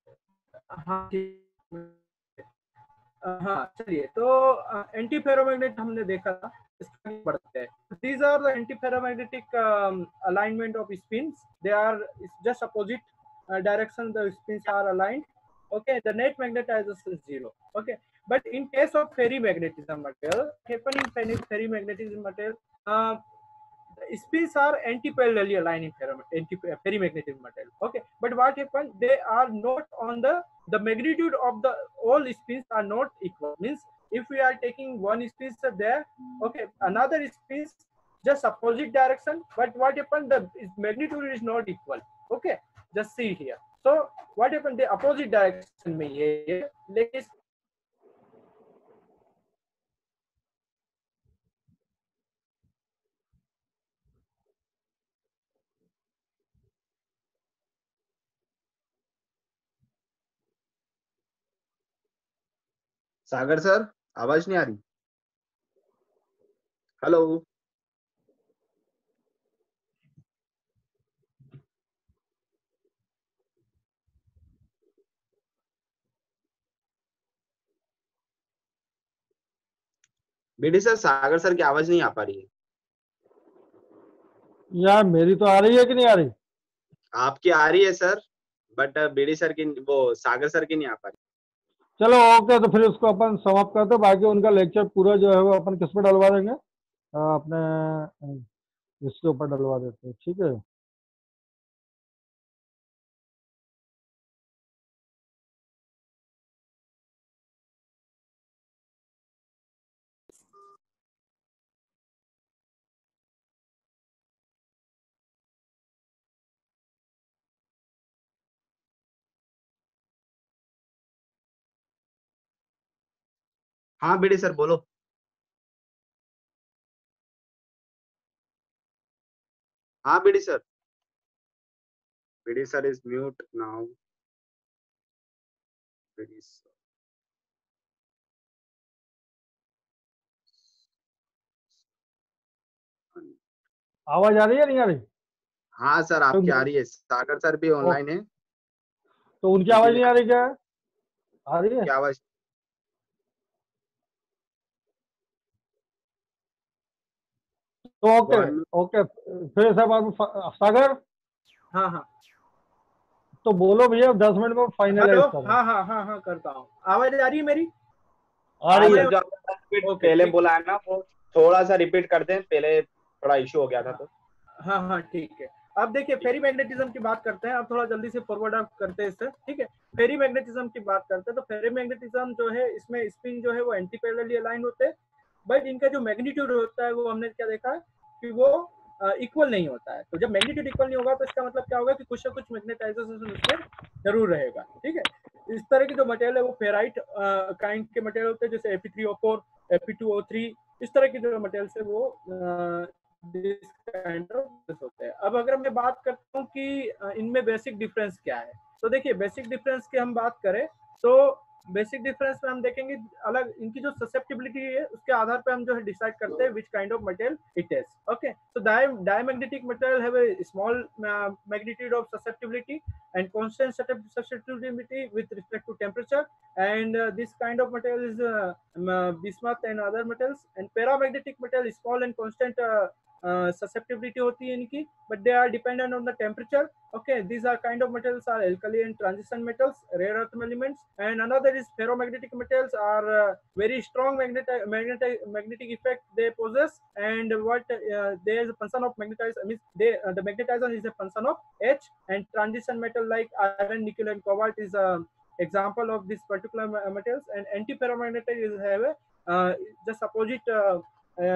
Speaker 4: हाँ ठीक हाँ चलिए
Speaker 2: तो एंटी फेरोमैग्नेट हमने देखा था बढ़ते हैं these are the anti ferromagnetic alignment of spin they are just opposite direction the spins are aligned okay the net magnetisation zero okay but in case of Pheri magnetism material happen in Pheri magnetism material Spins are antiparallelly aligning anti perimagnetic uh, material okay but what happen? they are not on the the magnitude of the all spins are not equal means if we are taking one spin there okay another spin just opposite direction but what happened the magnitude is not equal okay just see here so what happened the opposite direction may
Speaker 4: Sagar sir आवाज नहीं आ रही hello
Speaker 3: BD sir Sagar sir की आवाज नहीं आ पा रही है
Speaker 1: यार मेरी तो आ रही है कि नहीं आ रही
Speaker 3: आपकी आ रही है सर बट बीडी सर की वो सागर सर की नहीं आ पा रही
Speaker 1: चलो ओके तो फिर उसको अपन समाप्त करते बाकी उनका लेक्चर पूरा जो है वो अपन किस पर डलवा देंगे अपने
Speaker 4: इसके ऊपर डलवा देते हैं ठीक है हाँ बेड़ी सर बोलो हाँ BD sir BD sir is mute now BD sir आवाज आ रही है नहीं आ रही हाँ सर आपकी तो आ रही है सागर सर भी ऑनलाइन है
Speaker 1: तो उनकी आवाज नहीं आ रही क्या आ रही है क्या आवाज तो ओके ओके फिर साहब आप सागर हाँ हाँ तो बोलो भैया दस मिनट में फाइनल हाँ
Speaker 2: हाँ हाँ हाँ करता हूँ
Speaker 1: आवाज आ रही है मेरी आ रही है
Speaker 3: पहले बोला है ना वो थोड़ा सा रिपीट कर दें पहले थोड़ा इश्यू हो गया था तो
Speaker 2: हाँ हाँ ठीक है अब देखिए फेरी मैग्नेटिज्म की बात करते हैं अब थोड़ा जल्दी से फॉरवर्ड आप करते हैं इससे ठीक है फेरी मैग्नेटिज्म की बात करते हैं तो फेरी मैग्नेटिज्म जो है इसमें स्पिन जो है वो एंटी पैरेलली अलाइन होते हैं बट इनका जो मैग्नीट्यूड होता है वो हमने क्या देखा कि वो इक्वल नहीं होता है तो जब मैग्नीट्यूड इक्वल नहीं होगा तो इसका मतलब क्या होगा कि कुछ ना कुछ मैग्नेटाइजेशन उसमें जरूर रहेगा ठीक है इस तरह की जो मटेरियल है वो फेराइट काइंड के मटेरियल होते हैं जैसे AP three O four AP two O three इस तरह के जो मटेरियल है वो होते हैं अब अगर मैं बात करता हूँ कि इनमें बेसिक डिफरेंस क्या है तो देखिए बेसिक डिफरेंस की हम बात करें तो बेसिक डिफरेंस में हम देखेंगे अलग इनकी जो सस्पेप्टिबिलिटी है उसके आधार पर हम जो है डिसाइड करते हैं which kind of material it is okay so diamagnetic material है small magnitude of susceptibility and constant susceptibility with respect to temperature and this kind of material is bismuth and other material and paramagnetic material small and constant susceptibility hoti hai inki but they are dependent on the temperature okay these are kind of metals are alkali and transition metals rare earth elements and another is ferromagnetic metals are uh, very strong magnetic magnetic magnetic effect they possess and what uh, there is a function of magnetization means they uh, the magnetization is a function of h and transition metal like iron nickel and cobalt is a um, example of this particular metals and antiferromagnetic is have a uh, just opposite uh,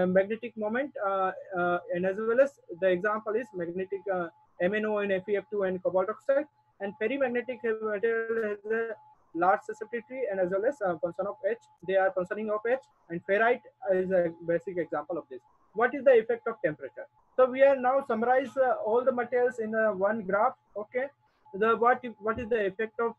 Speaker 2: magnetic moment uh, uh, and as well as the example is magnetic uh, MNO and FeF2 and cobalt oxide and perimagnetic material has a large susceptibility and as well as uh, concern of H. They are concerning of H and ferrite is a basic example of this. What is the effect of temperature? So we are now summarize uh, all the materials in uh, one graph. Okay, the what what is the effect of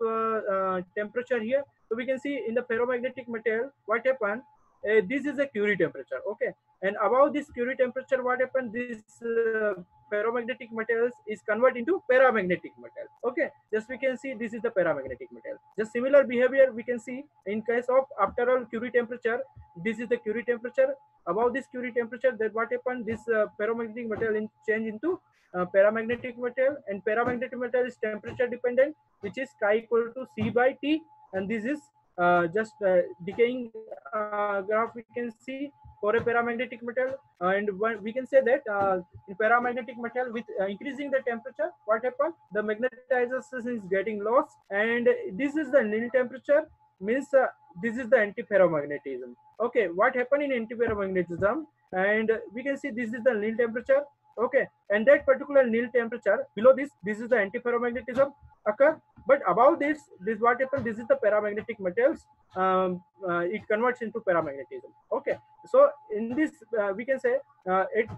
Speaker 2: temperature here? So we can see in the ferromagnetic material what happened uh, this is a Curie temperature, okay? And above this Curie temperature, what happens? This uh, ferromagnetic materials is converted into paramagnetic material, okay? Just we can see this is the paramagnetic material. Just similar behavior we can see in case of after all Curie temperature, this is the Curie temperature. Above this Curie temperature, that what happens? This uh, ferromagnetic material in, change into uh, paramagnetic material and paramagnetic material is temperature dependent which is chi equal to c by t and this is uh, just uh, decaying uh, graph we can see for a paramagnetic metal and we can say that uh, in paramagnetic metal with uh, increasing the temperature what happened the magnetization is getting lost and this is the nil temperature means uh, this is the antiferromagnetism okay what happened in antiferromagnetism and we can see this is the nil temperature okay and that particular nil temperature below this this is the antiferromagnetism occur but above this this what happens this is the paramagnetic materials um, uh, it converts into paramagnetism okay so in this uh, we can say uh, it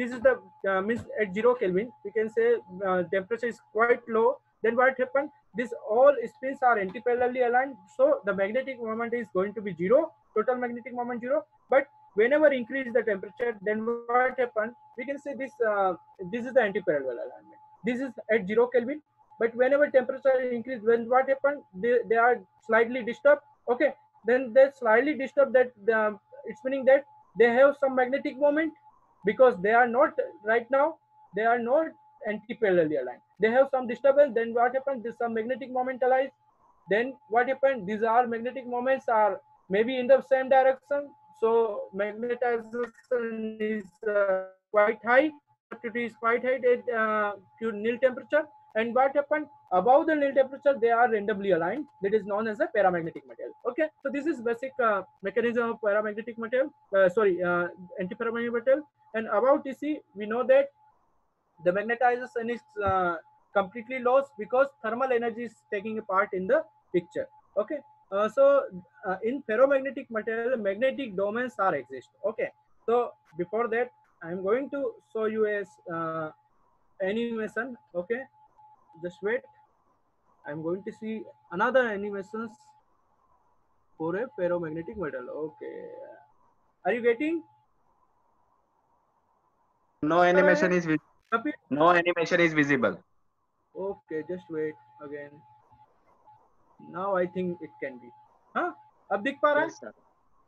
Speaker 2: this is the uh, means at zero kelvin we can say uh, temperature is quite low then what happened this all spins are antiparallelly aligned so the magnetic moment is going to be zero total magnetic moment zero but whenever increase the temperature, then what happened? We can say this, uh, this is the antiparallel alignment. This is at zero Kelvin, but whenever temperature increase, when what happened? They, they are slightly disturbed. Okay, then they slightly disturbed that the, it's meaning that they have some magnetic moment because they are not right now, they are not antiparallelly aligned. They have some disturbance, then what happens? There's some magnetic moment arise. Then what happened? These are magnetic moments are maybe in the same direction so magnetization is uh, quite high. It is quite high at uh, to nil temperature. And what happened above the nil temperature, they are randomly aligned. That is known as a paramagnetic material. Okay, so this is basic uh, mechanism of paramagnetic material. Uh, sorry, uh, material. And about TC, we know that the magnetization is uh, completely lost because thermal energy is taking a part in the picture. Okay, uh, so uh, in ferromagnetic material, magnetic domains are exist. Okay. So before that, I'm going to show you as uh, animation. Okay. Just wait. I'm going to see another animations for a ferromagnetic metal. Okay. Are you getting? No animation
Speaker 3: is no animation is visible.
Speaker 2: Okay, just wait again. Now I think it can be हाँ अब दिख पा रहा है yes,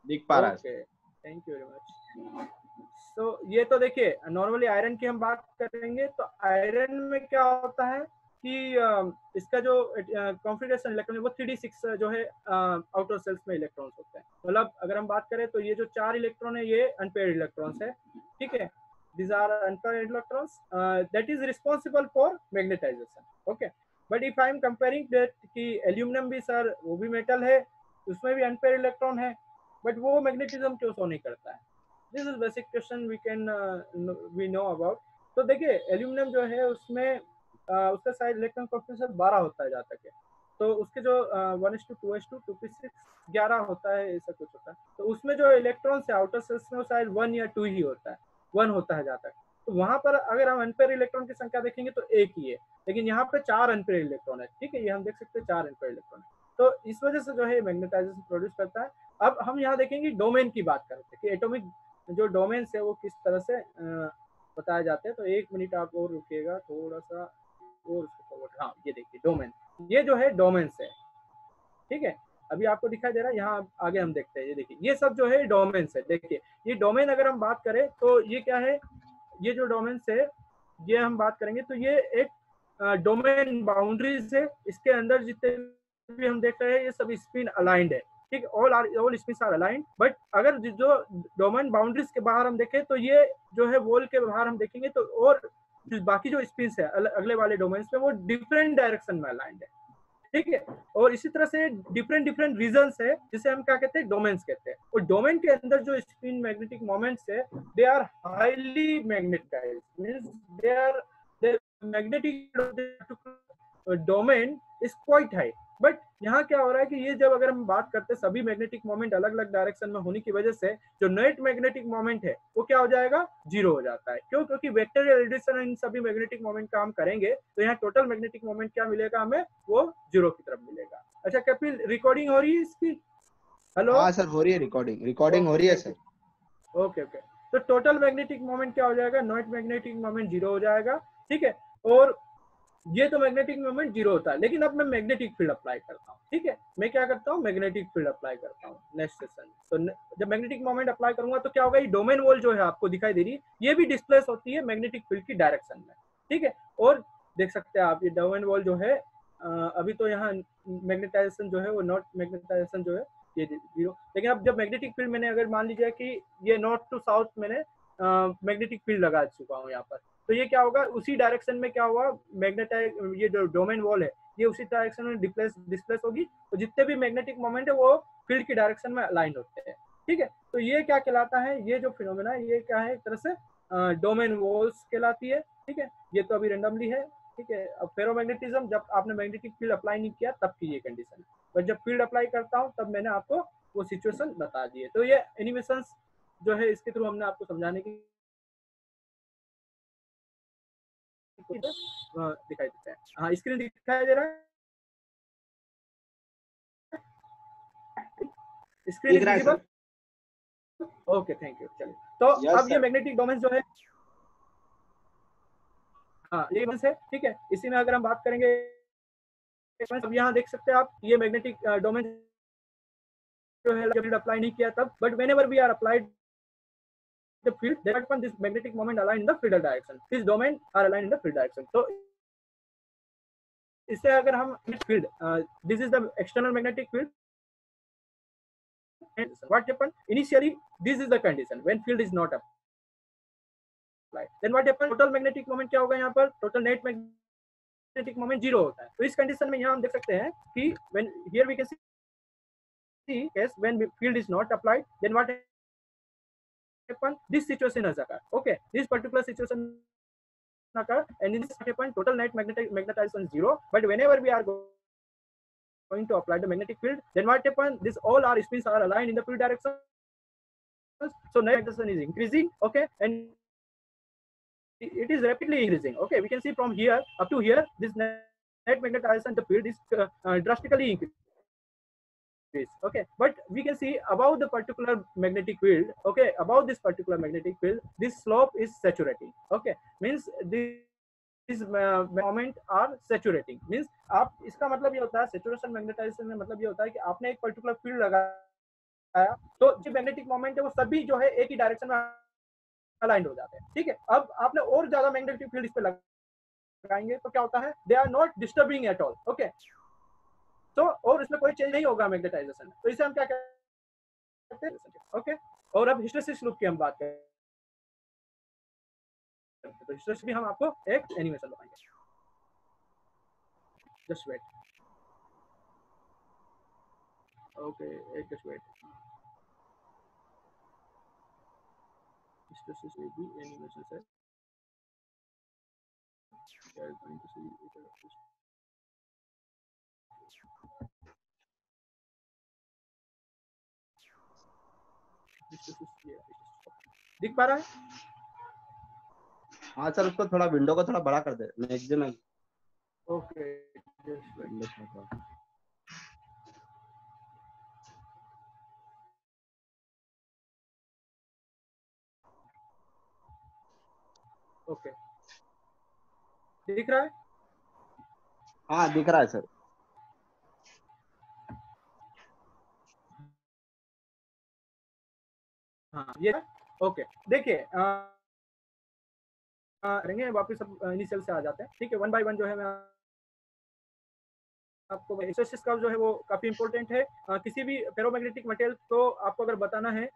Speaker 2: दिख पा रहा है थैंक यू वेरी मच तो ये तो देखिए नॉर्मली आयरन की हम बात करेंगे तो आयरन में क्या होता है कि इसका जो कॉन्फ़िगरेशन इलेक्ट्रॉन वो थ्री जो है आउटर सेल्स में इलेक्ट्रॉन्स होते हैं मतलब अगर हम बात करें तो ये जो चार इलेक्ट्रॉन है ये अनपेड इलेक्ट्रॉन्स है ठीक है these are unpaired electrons that is responsible for magnetisation okay but if I am comparing that कि एल्यूमिनियम भी सर वो भी मेटल है उसमें भी अनपेयर इलेक्ट्रॉन है बट वो मैग्नेटिज्म क्यों सो नहीं करता है this is basic question we can we know about तो देखिए एल्यूमिनियम जो है उसमें uh, उसका साइड इलेक्ट्रॉन कोफिशियंट बारह होता है जहाँ तक है तो उसके जो one S two two S two two P six ग्यारह होता है ऐसा कुछ होता है तो उसमें जो इलेक्ट्रॉन है आउटर सेल्स में शायद वन या टू ही होता है वन होता है जहाँ तक तो वहां पर अगर हम अनपेयर इलेक्ट्रॉन की संख्या देखेंगे तो एक ही है लेकिन यहाँ पे चार अनपेयर इलेक्ट्रॉन है ठीक है ये हम देख सकते हैं चार अनपेयर इलेक्ट्रॉन है तो इस वजह से जो है मैग्नेटाइजेशन प्रोड्यूस करता है अब हम यहाँ देखेंगे डोमेन की बात करते हैं कि एटोमिक जो डोमेन है वो किस तरह से बताए जाते हैं तो एक मिनट आप और रुकेगा थोड़ा सा और हाँ ये देखिए डोमेन ये जो है डोमेन्स है ठीक है अभी आपको दिखाई दे रहा है यहाँ आगे हम देखते हैं ये देखिए ये सब जो है डोमेन्स है देखिए ये डोमेन अगर हम बात करें तो ये क्या है ये जो डोमेन्स है ये हम बात करेंगे तो ये एक डोमेन बाउंड्रीज है इसके अंदर जितने भी हम देख रहे हैं ये सब स्पिन अलाइंड है ठीक all are all spin are aligned but अगर जो डोमेन बाउंड्रीज के बाहर हम देखें तो ये जो है वॉल के बाहर हम देखेंगे तो और बाकी जो स्पिन है अगले वाले डोमेन्स में वो डिफरेंट डायरेक्शन में अलाइंड है ठीक है और इसी तरह से डिफरेंट डिफरेंट रीजन है जिसे हम क्या कहते हैं डोमेन्स कहते हैं और डोमेन के अंदर जो स्पिन मैग्नेटिक मोमेंट्स है they are highly magnetise means they are magnetic domain is quite high but यहाँ क्या हो रहा है कि ये जब अगर हम बात करते हैं सभी मैग्नेटिक मोमेंट अलग अलग डायरेक्शन में होने की वजह से जो नेट मैग्नेटिक मोमेंट है वो क्या हो जाएगा जीरो हो जाता है क्यों क्योंकि वेक्टोरियल एडिशन इन सभी मैग्नेटिक मोमेंट का हम करेंगे तो यहाँ टोटल मैग्नेटिक मोमेंट क्या मिलेगा हमें वो जीरो की तरफ मिलेगा अच्छा कपिल रिकॉर्डिंग हो रही है इसकी हेलो हाँ सर हो रही
Speaker 3: है रिकॉर्डिंग रिकॉर्डिंग हो रही है सर
Speaker 2: ओके ओके तो टोटल मैग्नेटिक मोमेंट क्या हो जाएगा नॉट मैग्नेटिक मोमेंट जीरो हो जाएगा ठीक है और ये तो मैग्नेटिक मोमेंट जीरो होता है लेकिन अब मैं मैग्नेटिक फील्ड अप्लाई करता हूँ ठीक है मैं क्या करता हूँ मैग्नेटिक फील्ड अप्लाई करता हूँ नेक्स्ट सेशन तो जब मैग्नेटिक मोमेंट अप्लाई करूंगा तो क्या होगा ये डोमेन वॉल जो है आपको दिखाई दे रही है ये भी डिस्प्लेस होती है मैग्नेटिक फील्ड की डायरेक्शन में ठीक है और देख सकते हैं आप ये डोमेन वॉल जो है अभी तो यहाँ मैग्नेटाइजेशन जो है वो नॉट मैग्नेटाइजेशन जो है ये जीरो लेकिन अब जब मैग्नेटिक फील्ड मैंने अगर मान लीजिए कि ये नॉर्थ टू साउथ मैंने मैग्नेटिक फील्ड लगा चुका हूँ यहाँ पर तो ये क्या होगा उसी डायरेक्शन में क्या हुआ मैग्नेटाइक ये जो डोमेन वॉल है ये उसी डायरेक्शन में डिप्लेस डिस्प्लेस होगी तो जितने भी मैग्नेटिक मोमेंट है वो फील्ड की डायरेक्शन में अलाइन होते हैं ठीक है तो ये क्या कहलाता है ये जो फिनोमेना है ये क्या है एक तरह से डोमेन वॉल्स कहलाती है ठीक है ये तो अभी रेंडमली है ठीक है अब फेरोमैग्नेटिज्म जब आपने मैग्नेटिक फील्ड अप्लाई नहीं किया तब की ये कंडीशन बट जब फील्ड अप्लाई करता हूँ तब मैंने आपको वो सिचुएशन बता दी है तो
Speaker 4: ये एनिमेशन जो है इसके थ्रू हमने आपको समझाने की आपको तो, दिखाई देता है हाँ स्क्रीन दिखाई दे रहा है स्क्रीन ओके थैंक यू चलिए तो yes, अब sir. ये मैग्नेटिक डोमेन जो है
Speaker 2: हाँ ये है ठीक है इसी में अगर हम बात करेंगे अब यहाँ देख सकते हैं आप ये मैग्नेटिक डोमेन जो है जब अप्लाई नहीं किया तब but whenever we are applied the field that when this magnetic moment align in the field direction
Speaker 4: this domain are aligned in the field direction so इससे अगर हम field this is the external magnetic field and what happened initially this is the condition when field is not applied then what happened total
Speaker 2: magnetic moment क्या होगा यहाँ पर total net magnetic moment zero होता है तो इस condition में यहाँ हम देख सकते हैं कि when here we can see yes when field is not applied then what happen this situation has occurred okay this particular situation occur and in this happen total net magnetic magnetization zero but whenever we are going going to apply the magnetic field then what happen this all our spins are aligned in the field direction so net magnetization is increasing okay and it is rapidly increasing okay we can see from here up to here this net magnetization the field is uh, uh, drastically increasing waste okay but we can see about the particular magnetic field okay about this particular magnetic field this slope is saturating okay means this इस moment are saturating means आप इसका मतलब ये होता है saturation magnetisation में मतलब ये होता है कि आपने एक पर्टिकुलर फील्ड लगाया तो जो मैग्नेटिक मोमेंट है वो सभी जो है एक ही डायरेक्शन में अलाइंड हो जाते हैं ठीक है अब आपने और ज्यादा मैग्नेटिक फील्ड इस पे लगाएंगे तो क्या होता है they are not disturbing at all okay
Speaker 4: तो और इसमें कोई चेंज नहीं होगा मैग्नेटाइजेशन तो इसे हम क्या कहते हैं ओके और अब हिस्ट्रेसिस लूप की हम बात करें तो हिस्ट्रेसिस भी हम आपको एक एनिमेशन लगाएंगे जस्ट वेट ओके एक just wait hysteresis A B animation है दिख पा रहा है हाँ सर
Speaker 3: उसको थोड़ा विंडो को थोड़ा बड़ा कर दे मैक्सिमम
Speaker 4: ओके ओके दिख रहा है हाँ दिख रहा है सर हाँ ये ओके देखिए रहेंगे वापस सब इनिशियल से आ जाते हैं ठीक है वन बाय वन जो है मैं आपको
Speaker 2: कर्व जो है वो काफी इंपॉर्टेंट है आ, किसी भी फेरोमैग्नेटिक मटेरियल को आपको अगर बताना है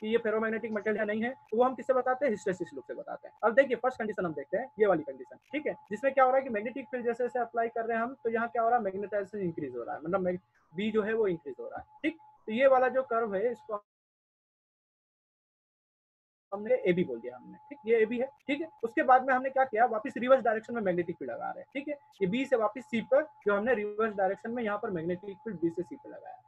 Speaker 2: कि ये फेरोमैग्नेटिक मटेरियल है नहीं है तो वो हम किससे बताते हैं हिस्टेसिस लुक से बताते हैं अब देखिए फर्स्ट कंडीशन हम देखते हैं ये वाली कंडीशन ठीक है जिसमें क्या हो रहा है कि मैग्नेटिक फील्ड जैसे जैसे अप्लाई कर रहे हैं हम तो यहाँ क्या हो रहा है मैग्नेटाइजेशन इंक्रीज हो रहा है मतलब बी जो है वो इंक्रीज हो रहा है ठीक तो ये वाला जो कर्व है इसको हमने ए बी बोल दिया हमने ठीक ये ए बी है ठीक है उसके बाद में हमने क्या किया वापस रिवर्स डायरेक्शन में मैग्नेटिक फील्ड लगा रहे हैं ठीक है ये बी से वापस सी पर जो हमने रिवर्स डायरेक्शन में यहाँ पर मैग्नेटिक फील्ड बी से सी पर लगाया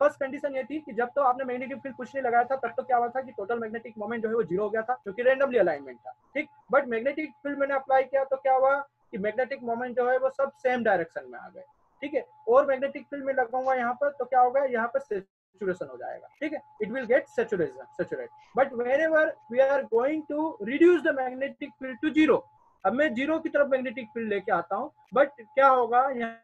Speaker 2: फर्स्ट कंडीशन ये थी कि जब तो आपने मैग्नेटिक फील्ड कुछ नहीं लगाया था तब तो क्या हुआ था कि टोटल मैग्नेटिक मोमेंट जो है वो जीरो हो गया था क्योंकि रेंडमली अलाइनमेंट था ठीक बट मैग्नेटिक फील्ड मैंने अप्लाई किया तो क्या हुआ कि मैग्नेटिक मोमेंट जो है वो सब सेम डायरेक्शन में आ गए ठीक है और मैग्नेटिक फील्ड में लगाऊंगा यहाँ पर तो क्या होगा यहाँ पर सेचुरेशन हो जाएगा ठीक है it will get saturation saturate but wherever we are going to reduce the magnetic field to zero अब मैं जीरो की तरफ मैग्नेटिक फील्ड लेके आता हूँ बट क्या होगा यहाँ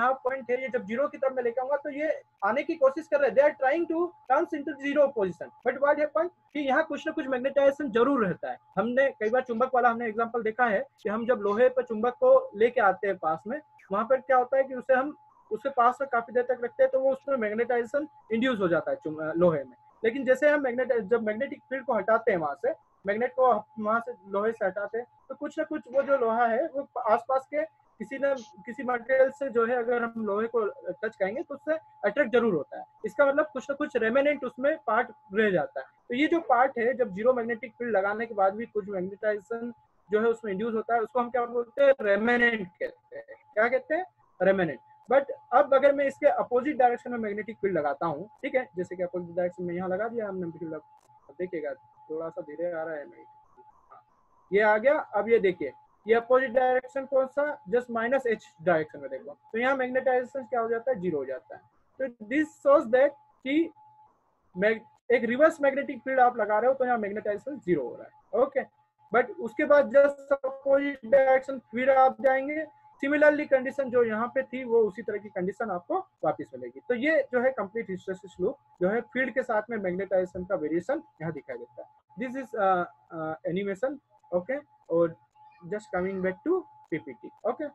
Speaker 2: यहाँ पॉइंट है ये जब जीरो की तरफ मैं लेके आऊंगा तो ये आने की कोशिश कर रहे हैं they are trying to zero position but what happen कि यहाँ कुछ ना कुछ मैग्नेटाइजेशन जरूर रहता है हमने कई बार चुंबक वाला हमने एग्जाम्पल देखा है कि हम जब लोहे पर चुंबक को लेके आते हैं पास में वहां पर क्या होता है कि उसे हम उसके पास में काफी देर तक रखते हैं तो वो उसमें मैग्नेटाइजेशन इंड्यूस हो जाता है लोहे में लेकिन जैसे हम मैग्नेट जब मैग्नेटिक फील्ड को हटाते हैं वहां से मैग्नेट को वहां से लोहे से हटाते हैं तो कुछ ना कुछ वो जो लोहा है वो आसपास के किसी ना किसी मटेरियल से जो है अगर हम लोहे को टच करेंगे तो उससे अट्रैक्ट जरूर होता है इसका मतलब कुछ ना कुछ रेमेनेंट उसमें पार्ट रह जाता है तो ये जो पार्ट है जब जीरो मैग्नेटिक फील्ड लगाने के बाद भी कुछ मैग्नेटाइजेशन जो है उसमें इंड्यूस होता है उसको हम क्या बोलते हैं रेमेनेंट कहते हैं क्या कहते हैं रेमेनेंट बट अब अगर मैं इसके अपोजिट डायरेक्शन में मैग्नेटिक फील्ड लगाता हूँ ठीक है जैसे कि अपोजिट डायरेक्शन में यहाँ लगा दिया हमने देखिएगा थोड़ा सा धीरे आ रहा है हाँ। ये आ गया अब ये देखिए ये अपोजिट डायरेक्शन कौन सा जस्ट माइनस एच डायरेक्शन में देखो तो यहाँ मैग्नेटाइजेशन क्या हो जाता है जीरो हो जाता है तो दिस शोज दैट कि एक रिवर्स मैग्नेटिक फील्ड आप लगा रहे हो तो यहाँ मैग्नेटाइजेशन जीरो हो रहा है ओके बट उसके बाद जस्ट अपोजिट डायरेक्शन फिर आप जाएंगे सिमिलरली कंडीशन जो यहाँ पे थी वो उसी तरह की कंडीशन आपको वापस मिलेगी तो ये जो है कंप्लीट हिस्ट्रेसिस लूप जो है फील्ड के साथ में मैग्नेटाइजेशन का वेरिएशन यहाँ दिखाई देता है दिस इज
Speaker 4: एनिमेशन ओके और just coming back to ppt okay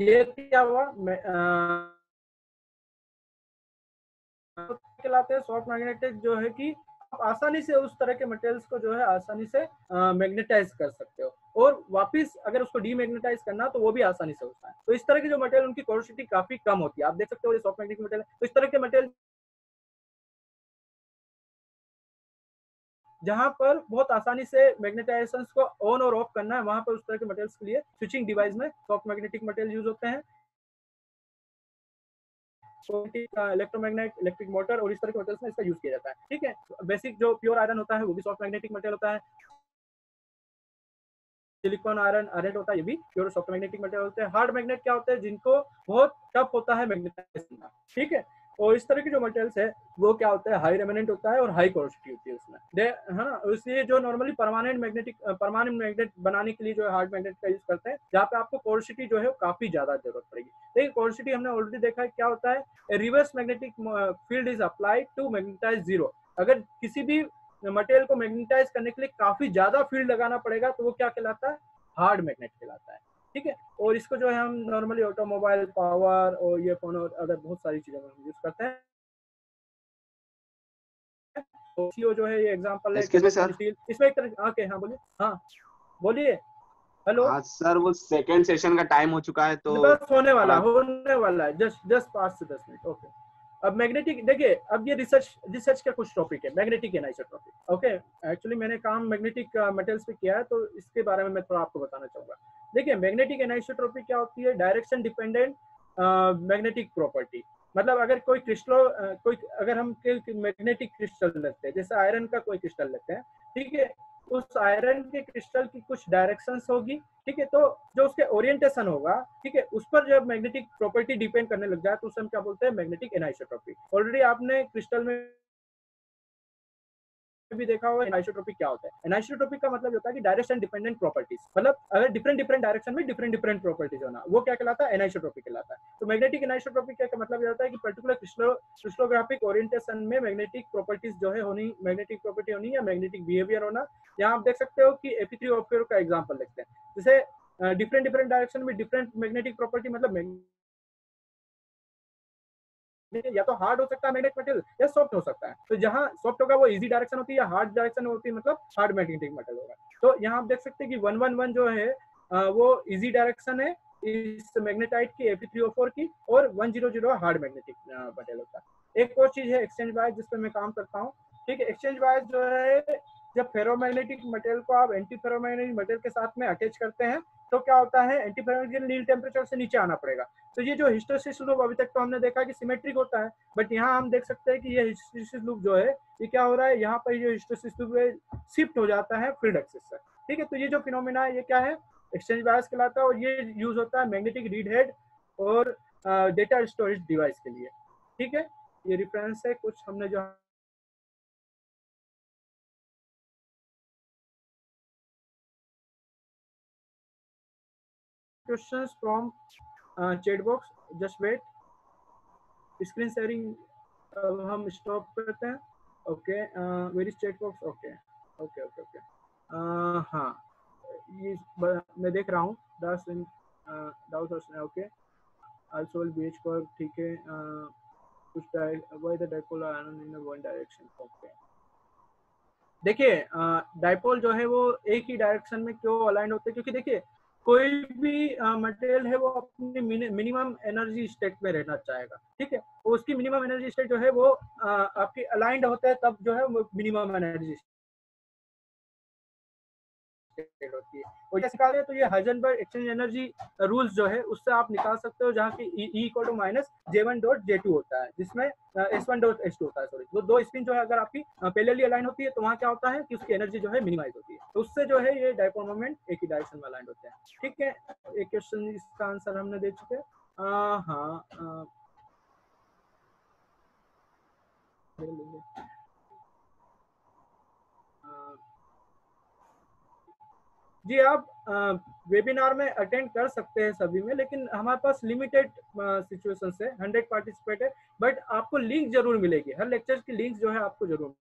Speaker 4: ये क्या हुआ
Speaker 2: कहलाते हैं सॉफ्ट मैग्नेटिक जो है कि आप आसानी से उस तरह के मटेरियल्स को जो है आसानी से मैग्नेटाइज कर सकते हो और वापस अगर उसको डीमैग्नेटाइज करना तो वो भी आसानी से होता है
Speaker 4: तो इस तरह के जो मटेरियल उनकी पोरोसिटी काफी कम होती है आप देख सकते हो ये सॉफ्ट मैग्नेटिक मटेरियल तो इस तरह के मटेरियल जहां पर बहुत आसानी से
Speaker 2: मैग्नेटाइजेशन को ऑन और ऑफ करना है वहां पर उस तरह के मटेरियल्स के लिए स्विचिंग डिवाइस में सॉफ्ट मैग्नेटिक मटेरियल यूज होते हैं इलेक्ट्रोमैग्नेट इलेक्ट्रिक मोटर और इस तरह के मटेरियल्स में इसका यूज किया जाता है ठीक है बेसिक जो प्योर आयरन होता है वो भी सॉफ्ट मैग्नेटिक मटेरियल होता है सिलिकॉन आयरन आयरन होता है ये भी प्योर सॉफ्ट मैग्नेटिक मटेरियल होते हैं हार्ड मैग्नेट क्या होते हैं जिनको बहुत टफ होता है करना ठीक है और इस तरह के जो मटेरियल्स है वो क्या होता है हाई रेमिनेंट होता है और हाई क्वालिटी होती है उसमें दे है ना इसलिए जो normally permanent magnetic permanent magnet बनाने के लिए जो है हार्ड मैग्नेट का यूज करते हैं जहाँ पे आपको क्वालिटी जो है वो काफी ज्यादा जरूरत पड़ेगी देखिए क्वालिटी हमने ऑलरेडी देखा है क्या होता है reverse magnetic field is applied to magnetize zero अगर किसी भी मटेरियल को मैग्नेटाइज करने के लिए काफी ज्यादा फील्ड लगाना पड़ेगा तो वो क्या कहलाता है हार्ड मैग्नेट कहलाता है ठीक है और इसको जो है हम नॉर्मली ऑटोमोबाइल पावर और ये फोन और अदर बहुत सारी चीज़ों में हम यूज करते हैं
Speaker 4: तो सीओ जो है ये एग्जांपल है इसमें
Speaker 2: एक तरह ओके हाँ, हाँ बोलिए हाँ बोलिए हेलो हाँ सर
Speaker 3: वो सेकंड सेशन का टाइम हो चुका है तो बस होने वाला
Speaker 2: होने वाला है जस्ट जस्ट पांच से दस मिनट ओके अब मैग्नेटिक देखिए अब ये रिसर्च रिसर्च का कुछ टॉपिक है मैग्नेटिक एनाइसोट्रॉपिक ओके एक्चुअली मैंने काम मैग्नेटिक मेटल्स uh, पे किया है तो इसके बारे में मैं थोड़ा आपको बताना चाहूंगा देखिए मैग्नेटिक एनाइसोट्रॉपिक क्या होती है डायरेक्शन डिपेंडेंट मैग्नेटिक प्रॉपर्टी मतलब अगर कोई क्रिस्टल uh, कोई अगर हम मैग्नेटिक क्रिस्टल लेते हैं जैसे आयरन का कोई क्रिस्टल लेते हैं ठीक है उस आयरन के क्रिस्टल की कुछ डायरेक्शन होगी ठीक है तो जो उसके ओरिएंटेशन होगा ठीक है उस पर जब मैग्नेटिक प्रॉपर्टी डिपेंड करने लग जाए तो उसे हम क्या बोलते हैं मैग्नेटिक एनाइसोट्रॉपी ऑलरेडी आपने क्रिस्टल में भी देखा होगा एनाइसोट्रोपिक क्या होता है एनाइसोट्रोपिक का मतलब होता है कि डायरेक्ट एंड डिपेंडेंट प्रॉपर्टीज मतलब अगर डिफरेंट डिफरेंट डायरेक्शन में डिफरेंट डिफरेंट प्रॉपर्टीज होना वो क्या कहलाता है एनाइसोट्रोपिक कहलाता है तो मैग्नेटिक एनाइसोट्रोपिक का मतलब यह होता है कि पर्टिकुलर क्रिस्टोग्राफिक ओरिएंटेशन में मैग्नेटिक प्रॉपर्टीज जो है होनी मैग्नेटिक प्रॉपर्टी होनी या मैग्नेटिक बिहेवियर होना यहाँ आप देख सकते हो कि एपी थ्री ऑफ का एग्जाम्पल देखते हैं जैसे डिफरेंट डिफरेंट डायरेक्शन में डिफरेंट मैग्नेटिक प्रॉपर्टी मतलब या तो हार्ड हो सकता है मैग्नेटिक मेटल या सॉफ्ट हो सकता है तो जहाँ सॉफ्ट होगा वो इजी डायरेक्शन होती है या हार्ड डायरेक्शन होती है मतलब हार्ड मैग्नेटिक मेटल होगा तो यहाँ आप देख सकते हैं कि वन वन वन जो है वो इजी डायरेक्शन है इस मैग्नेटाइट की एपी थ्री ओ फोर की और one zero zero hard magnetic metal होता है एक और चीज है एक्सचेंज वायर जिसपे मैं काम करता हूँ ठीक है एक्सचेंज वायर जो है जब फेरोमैग्नेटिक मटेरियल को आप एंटी फेरोमैग्नेटिक मटेरियल के साथ में अटैच करते हैं तो क्या होता है एंटी फेरोमैग्नेटिक नील टेम्परेचर से नीचे आना पड़ेगा तो ये जो हिस्टोसिस लूप अभी तक तो हमने देखा कि सिमेट्रिक होता है बट यहाँ हम देख सकते हैं कि ये हिस्टोसिस लूप जो है ये क्या हो रहा है यहाँ पर जो हिस्टोसिस लूप है शिफ्ट हो जाता है फील्ड एक्सिस से ठीक है तो ये जो फिनोमिना है ये क्या है एक्सचेंज बायस कहलाता है और ये यूज होता है मैग्नेटिक रीड
Speaker 4: हेड और डेटा स्टोरेज डिवाइस के लिए ठीक है ये रिफरेंस है कुछ हमने जो questions from uh, chat box just wait screen sharing अब uh, हम
Speaker 2: स्टॉप करते हैं okay very chat box okay okay okay okay हाँ ये मैं देख रहा हूँ दस इन दाउद okay also will be H call ठीक है uh, कुछ why the dipole in one direction okay देखिए डायपोल uh, जो है वो एक ही डायरेक्शन में क्यों अलाइन होते हैं क्योंकि देखिए कोई भी मटेरियल है वो अपने मिनिमम एनर्जी स्टेट में रहना चाहेगा ठीक है उसकी मिनिमम एनर्जी स्टेट जो है वो आपकी अलाइंड होता है तब जो है मिनिमम एनर्जी
Speaker 4: ट्रेड होती है
Speaker 2: और ये निकाले तो ये हाइजेनबर्ग एक्सचेंज एनर्जी रूल्स जो है उससे आप निकाल सकते हो जहाँ की minus J one dot J two होता है जिसमें S one dot S two होता है सॉरी वो तो दो स्पिन जो है अगर आपकी पैरेलली अलाइन होती है तो वहाँ क्या होता है कि उसकी एनर्जी जो है मिनिमाइज होती है तो उससे जो है ये डायपोल मोमेंट एक ही डायरेक्शन में अलाइन होते हैं ठीक है एक क्वेश्चन इसका आंसर हमने दे चुके हैं हाँ जी आप वेबिनार में अटेंड कर सकते हैं सभी में लेकिन हमारे
Speaker 4: पास लिमिटेड सिचुएशन है हंड्रेड पार्टिसिपेट है बट आपको लिंक जरूर मिलेगी हर लेक्चर की लिंक जो है आपको जरूर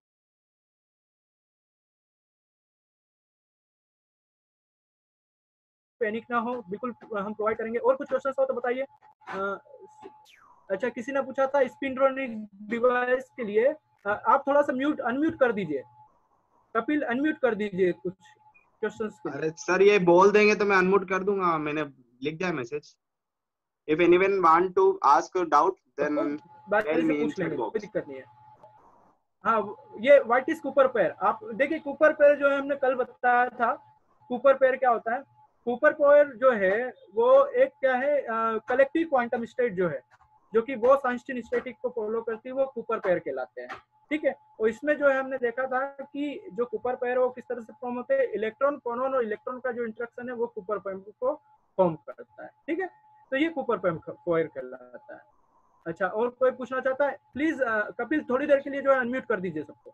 Speaker 4: पैनिक ना हो बिल्कुल हम प्रोवाइड करेंगे और कुछ क्वेश्चन हो तो बताइए अच्छा किसी ने पूछा था स्पिनड्रॉनिक डिवाइस के
Speaker 2: लिए आप थोड़ा सा म्यूट अनम्यूट कर दीजिए कपिल अनम्यूट कर दीजिए कुछ क्वेश्चंस अरे सर ये बोल देंगे तो मैं अनम्यूट कर दूंगा मैंने लिख दिया message
Speaker 3: if anyone want to ask a doubt then बात करके पूछ लेंगे कोई दिक्कत नहीं है
Speaker 2: हाँ ये व्हाट इज कूपर पेयर आप देखिए कूपर पेयर जो है हमने कल बताया था कूपर पेयर क्या होता है कूपर पेयर जो है वो एक क्या है कलेक्टिव क्वांटम स्टेट जो है जो कि वो साइंस्टीन स्टेटिक को फॉलो करती है वो कूपर पेयर कहलाते हैं ठीक है और इसमें जो है हमने देखा था कि जो कुपर पैर है वो किस तरह से फॉर्म होते हैं इलेक्ट्रॉन कोनोन और इलेक्ट्रॉन का जो इंट्रक्शन है वो कुपर पैम्प को फॉर्म करता है ठीक है तो ये कुपर पेयर पेयर कहलाता है अच्छा और कोई पूछना चाहता है प्लीज कपिल थोड़ी देर के लिए जो है अनम्यूट कर दीजिए सबको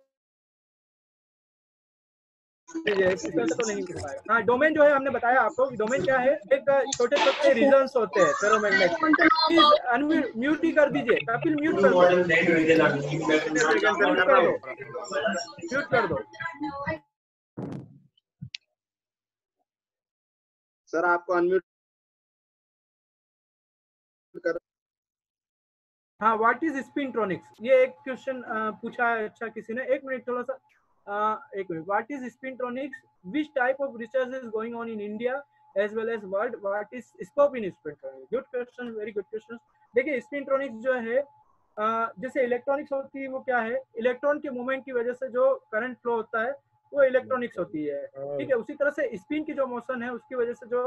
Speaker 4: डोमेन तो हाँ,
Speaker 2: जो है हमने बताया आपको डोमेन क्या है एक छोटे छोटे रीजन होते हैं म्यूट ही कर दीजिए कपिल म्यूट कर दो
Speaker 4: म्यूट कर दो सर आपको अनम्यूट कर हाँ व्हाट इज स्पिनट्रॉनिक्स ये एक क्वेश्चन पूछा है
Speaker 2: अच्छा किसी ने एक मिनट थोड़ा सा uh, एक minute what is spintronics which type of research is going on in India as well as world what is scope in spintronics good question very good question देखिए स्पिनट्रॉनिक्स जो है uh, जैसे electronics होती है वो क्या है इलेक्ट्रॉन के मूवमेंट की वजह से जो करंट फ्लो होता है वो इलेक्ट्रॉनिक्स होती है हाँ। ठीक है उसी तरह से स्पिन की जो मोशन है उसकी वजह से जो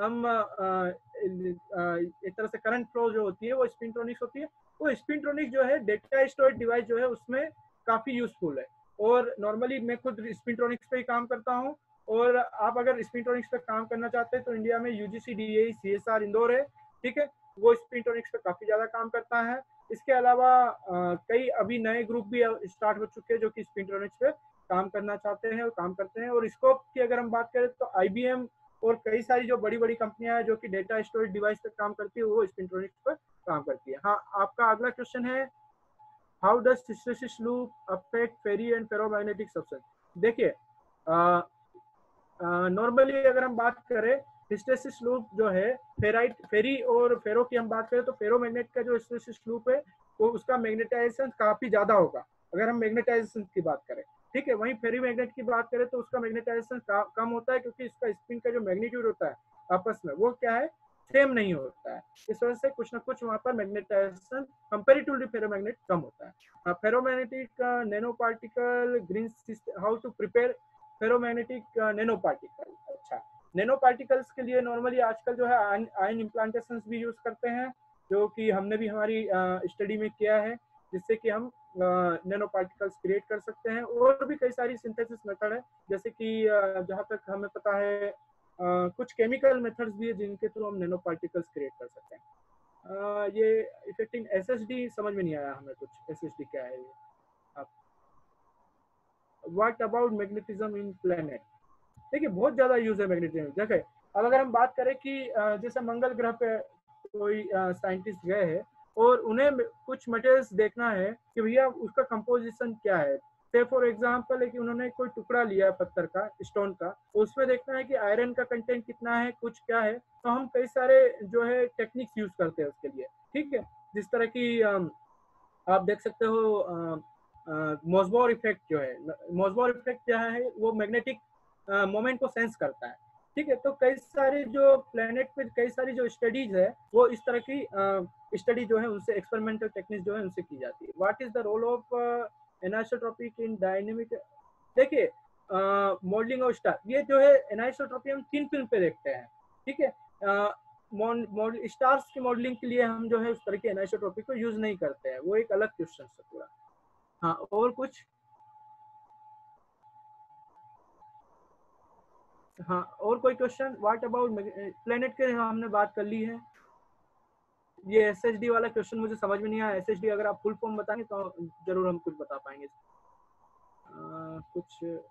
Speaker 2: हम uh, uh, एक तरह से करंट फ्लो जो होती है वो स्पिनट्रॉनिक्स होती है वो स्पिनट्रॉनिक्स जो है डेटा स्टोरेज डिवाइस जो है उसमें काफी यूजफुल है और नॉर्मली मैं खुद स्पिनट्रॉनिक्स पे ही काम करता हूँ और आप अगर स्पिनट्रॉनिक्स पे काम करना चाहते हैं तो इंडिया में UGC D A C S R Indore है ठीक है वो स्पिनट्रॉनिक्स पे काफी ज्यादा काम करता है इसके अलावा कई अभी नए ग्रुप भी स्टार्ट हो चुके हैं जो कि स्पिनट्रॉनिक्स पे काम करना चाहते हैं और काम करते हैं और स्कोप की अगर हम बात करें तो आई और कई सारी जो बड़ी बड़ी कंपनियां हैं जो कि डेटा स्टोरेज डिवाइस पर काम करती है वो स्पिनट्रॉनिक्स पर काम करती है हाँ आपका अगला क्वेश्चन है how does hysteresis loop affect ferri and ferromagnetic substance देखिए नॉर्मली अगर हम बात करें हिस्टेसिस लूप जो है फेराइट फेरी और फेरो की हम बात करें तो फेरोमैग्नेट का जो हिस्टेसिस लूप है वो उसका मैग्नेटाइजेशन काफी ज्यादा होगा अगर हम मैग्नेटाइजेशन की बात करें ठीक है वहीं फेरी मैग्नेट की बात करें तो उसका मैग्नेटाइजेशन कम होता है क्योंकि इसका स्पिन का जो मैग्नीट्यूड होता है आपस में वो क्या है सेम नहीं होता है इस वजह से कुछ ना कुछ वहाँ पर मैग्नेटाइजेशन कंपेरेटिवली फेरोमैग्नेट कम होता है ferromagnetic nano particle green system how to prepare ferromagnetic nano particle अच्छा नैनो पार्टिकल्स के लिए नॉर्मली आजकल जो है आयन इम्प्लांटेशन भी यूज करते हैं जो कि हमने भी हमारी स्टडी uh, में किया है जिससे कि हम नैनो पार्टिकल्स क्रिएट कर सकते हैं और भी कई सारी सिंथेसिस मेथड है जैसे कि uh, जहाँ तक हमें पता है कुछ केमिकल मेथड्स भी है जिनके थ्रू हम नैनो पार्टिकल्स क्रिएट कर सकते हैं Uh, ये इफेक्टिंग एस समझ में नहीं आया हमें कुछ एस क्या है ये आप what about magnetism in planet देखिए बहुत ज्यादा यूज है मैग्नेटिज्म देखे अब अगर हम बात करें कि जैसे मंगल ग्रह पे कोई साइंटिस्ट गए हैं और उन्हें कुछ मटेरियल्स देखना है कि भैया उसका कंपोजिशन क्या है से फॉर एग्जाम्पल है कि उन्होंने कोई टुकड़ा लिया है पत्थर का स्टोन का तो उसमें देखना है कि आयरन का कंटेंट कितना है कुछ क्या है तो हम कई सारे जो है टेक्निक्स यूज करते हैं उसके लिए ठीक है जिस तरह की आप देख सकते हो मोजबॉर इफेक्ट जो है मोजबॉर इफेक्ट क्या है वो मैग्नेटिक मोमेंट को सेंस करता है ठीक है तो कई सारे जो प्लेनेट पे कई सारी जो स्टडीज है वो इस तरह की स्टडी जो है उनसे एक्सपेरिमेंटल टेक्निक जो है उनसे की जाती है what is the role of anisotropic in dynamic देखिए मॉडलिंग और स्टार ये जो है एनाइसोट्रॉपी हम तीन फिल्म पे देखते हैं ठीक है स्टार्स की मॉडलिंग के लिए हम जो है उस तरह के एनाइसोट्रॉपी को यूज नहीं करते हैं वो एक अलग क्वेश्चन है पूरा हाँ और कुछ हाँ और कोई क्वेश्चन व्हाट अबाउट प्लेनेट के हमने बात कर ली है ये एस एच डी वाला क्वेश्चन मुझे समझ में नहीं आया एस एच डी अगर आप फुल फॉर्म बताएंगे तो जरूर हम कुछ बता पाएंगे आ, कुछ